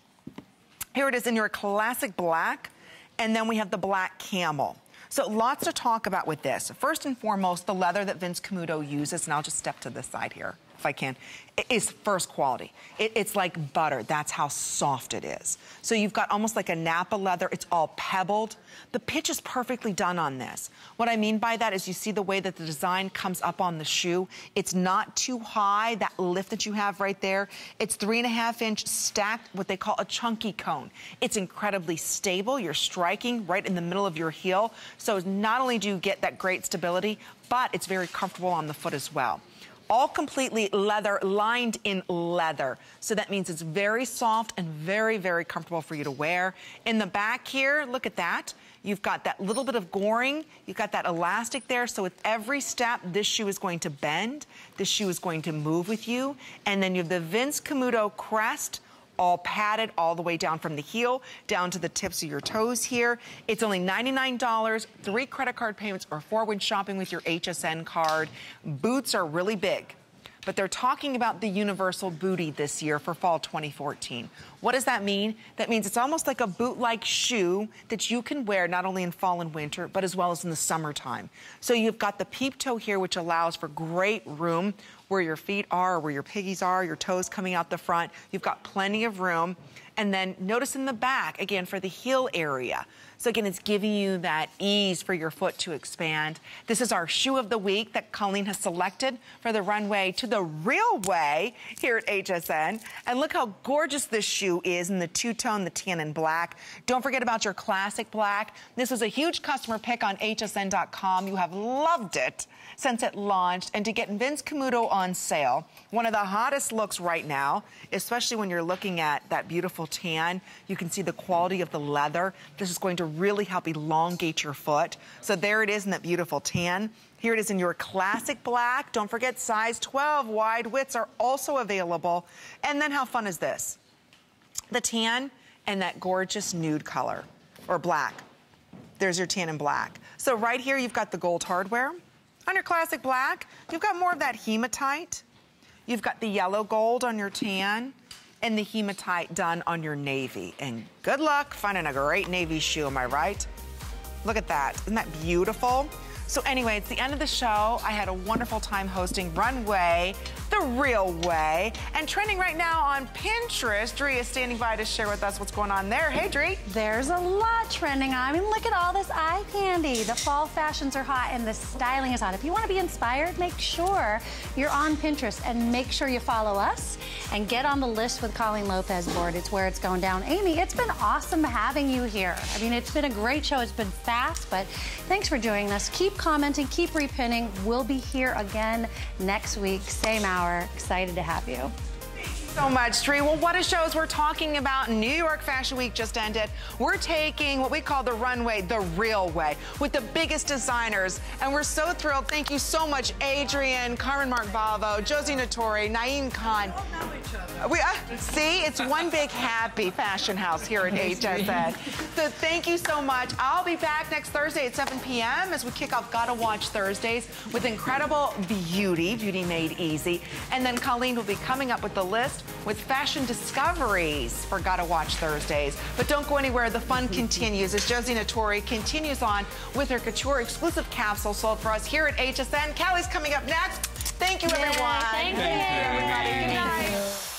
[SPEAKER 1] Here it is in your classic black. And then we have the black camel. So lots to talk about with this. First and foremost, the leather that Vince Camuto uses, and I'll just step to this side here I can, is first quality. It- it's like butter. That's how soft it is. So you've got almost like a Napa leather. It's all pebbled. The pitch is perfectly done on this. What I mean by that is you see the way that the design comes up on the shoe. It's not too high, that lift that you have right there. It's three and a half inch stacked, what they call a chunky cone. It's incredibly stable. You're striking right in the middle of your heel. So not only do you get that great stability, but it's very comfortable on the foot as well all completely leather, lined in leather. So that means it's very soft and very, very comfortable for you to wear. In the back here, look at that. You've got that little bit of goring. You've got that elastic there. So with every step, this shoe is going to bend. This shoe is going to move with you. And then you have the Vince Camuto crest all padded all the way down from the heel down to the tips of your toes here. It's only $99, three credit card payments or four when shopping with your HSN card. Boots are really big. But they're talking about the universal booty this year for fall 2014. What does that mean? That means it's almost like a boot-like shoe that you can wear not only in fall and winter, but as well as in the summertime. So you've got the peep toe here, which allows for great room where your feet are, where your piggies are, your toes coming out the front. You've got plenty of room. And then notice in the back, again, for the heel area. So again, it's giving you that ease for your foot to expand. This is our shoe of the week that Colleen has selected for the runway to the real way here at HSN. And look how gorgeous this shoe is in the two-tone, the tan and black. Don't forget about your classic black. This was a huge customer pick on hsn.com. You have loved it since it launched. And to get Vince Camuto on sale, one of the hottest looks right now, especially when you're looking at that beautiful tan, you can see the quality of the leather. This is going to really help elongate your foot. So there it is in that beautiful tan. Here it is in your classic black. Don't forget size 12 wide widths are also available. And then how fun is this? The tan and that gorgeous nude color or black. There's your tan and black. So right here, you've got the gold hardware. On your classic black, you've got more of that hematite. You've got the yellow gold on your tan and the hematite done on your navy. And good luck finding a great navy shoe, am I right? Look at that. Isn't that beautiful? So anyway, it's the end of the show. I had a wonderful time hosting Runway the real way. And trending right now on Pinterest, Dree is standing by to share with us what's going on there. Hey, Dree.
[SPEAKER 3] There's a lot trending. I mean, look at all this eye candy. The fall fashions are hot and the styling is hot. If you want to be inspired, make sure you're on Pinterest and make sure you follow us and get on the list with Colleen Lopez board. It's where it's going down. Amy, it's been awesome having you here. I mean, it's been a great show. It's been fast, but thanks for joining us. Keep commenting, keep repinning. We'll be here again next week, same hour hour. Excited to have you
[SPEAKER 1] so much, Dree. Well, what a shows we're talking about. New York Fashion Week just ended. We're taking what we call the runway the real way with the biggest designers. And we're so thrilled. Thank you so much, Adrienne, Carmen Marc Valvo, Josie Natori, Naeem Khan. We, uh, see, it's one big happy fashion house here at HSN. So thank you so much. I'll be back next Thursday at 7 p.m. as we kick off Gotta Watch Thursdays with incredible beauty, beauty made easy. And then Colleen will be coming up with the list with fashion discoveries for Gotta Watch Thursdays. But don't go anywhere. The fun continues as Josie Natori continues on with her couture exclusive capsule sold for us here at HSN. Callie's coming up next. Thank you, everyone.
[SPEAKER 3] thank you.
[SPEAKER 1] Thank you, everybody. Good night.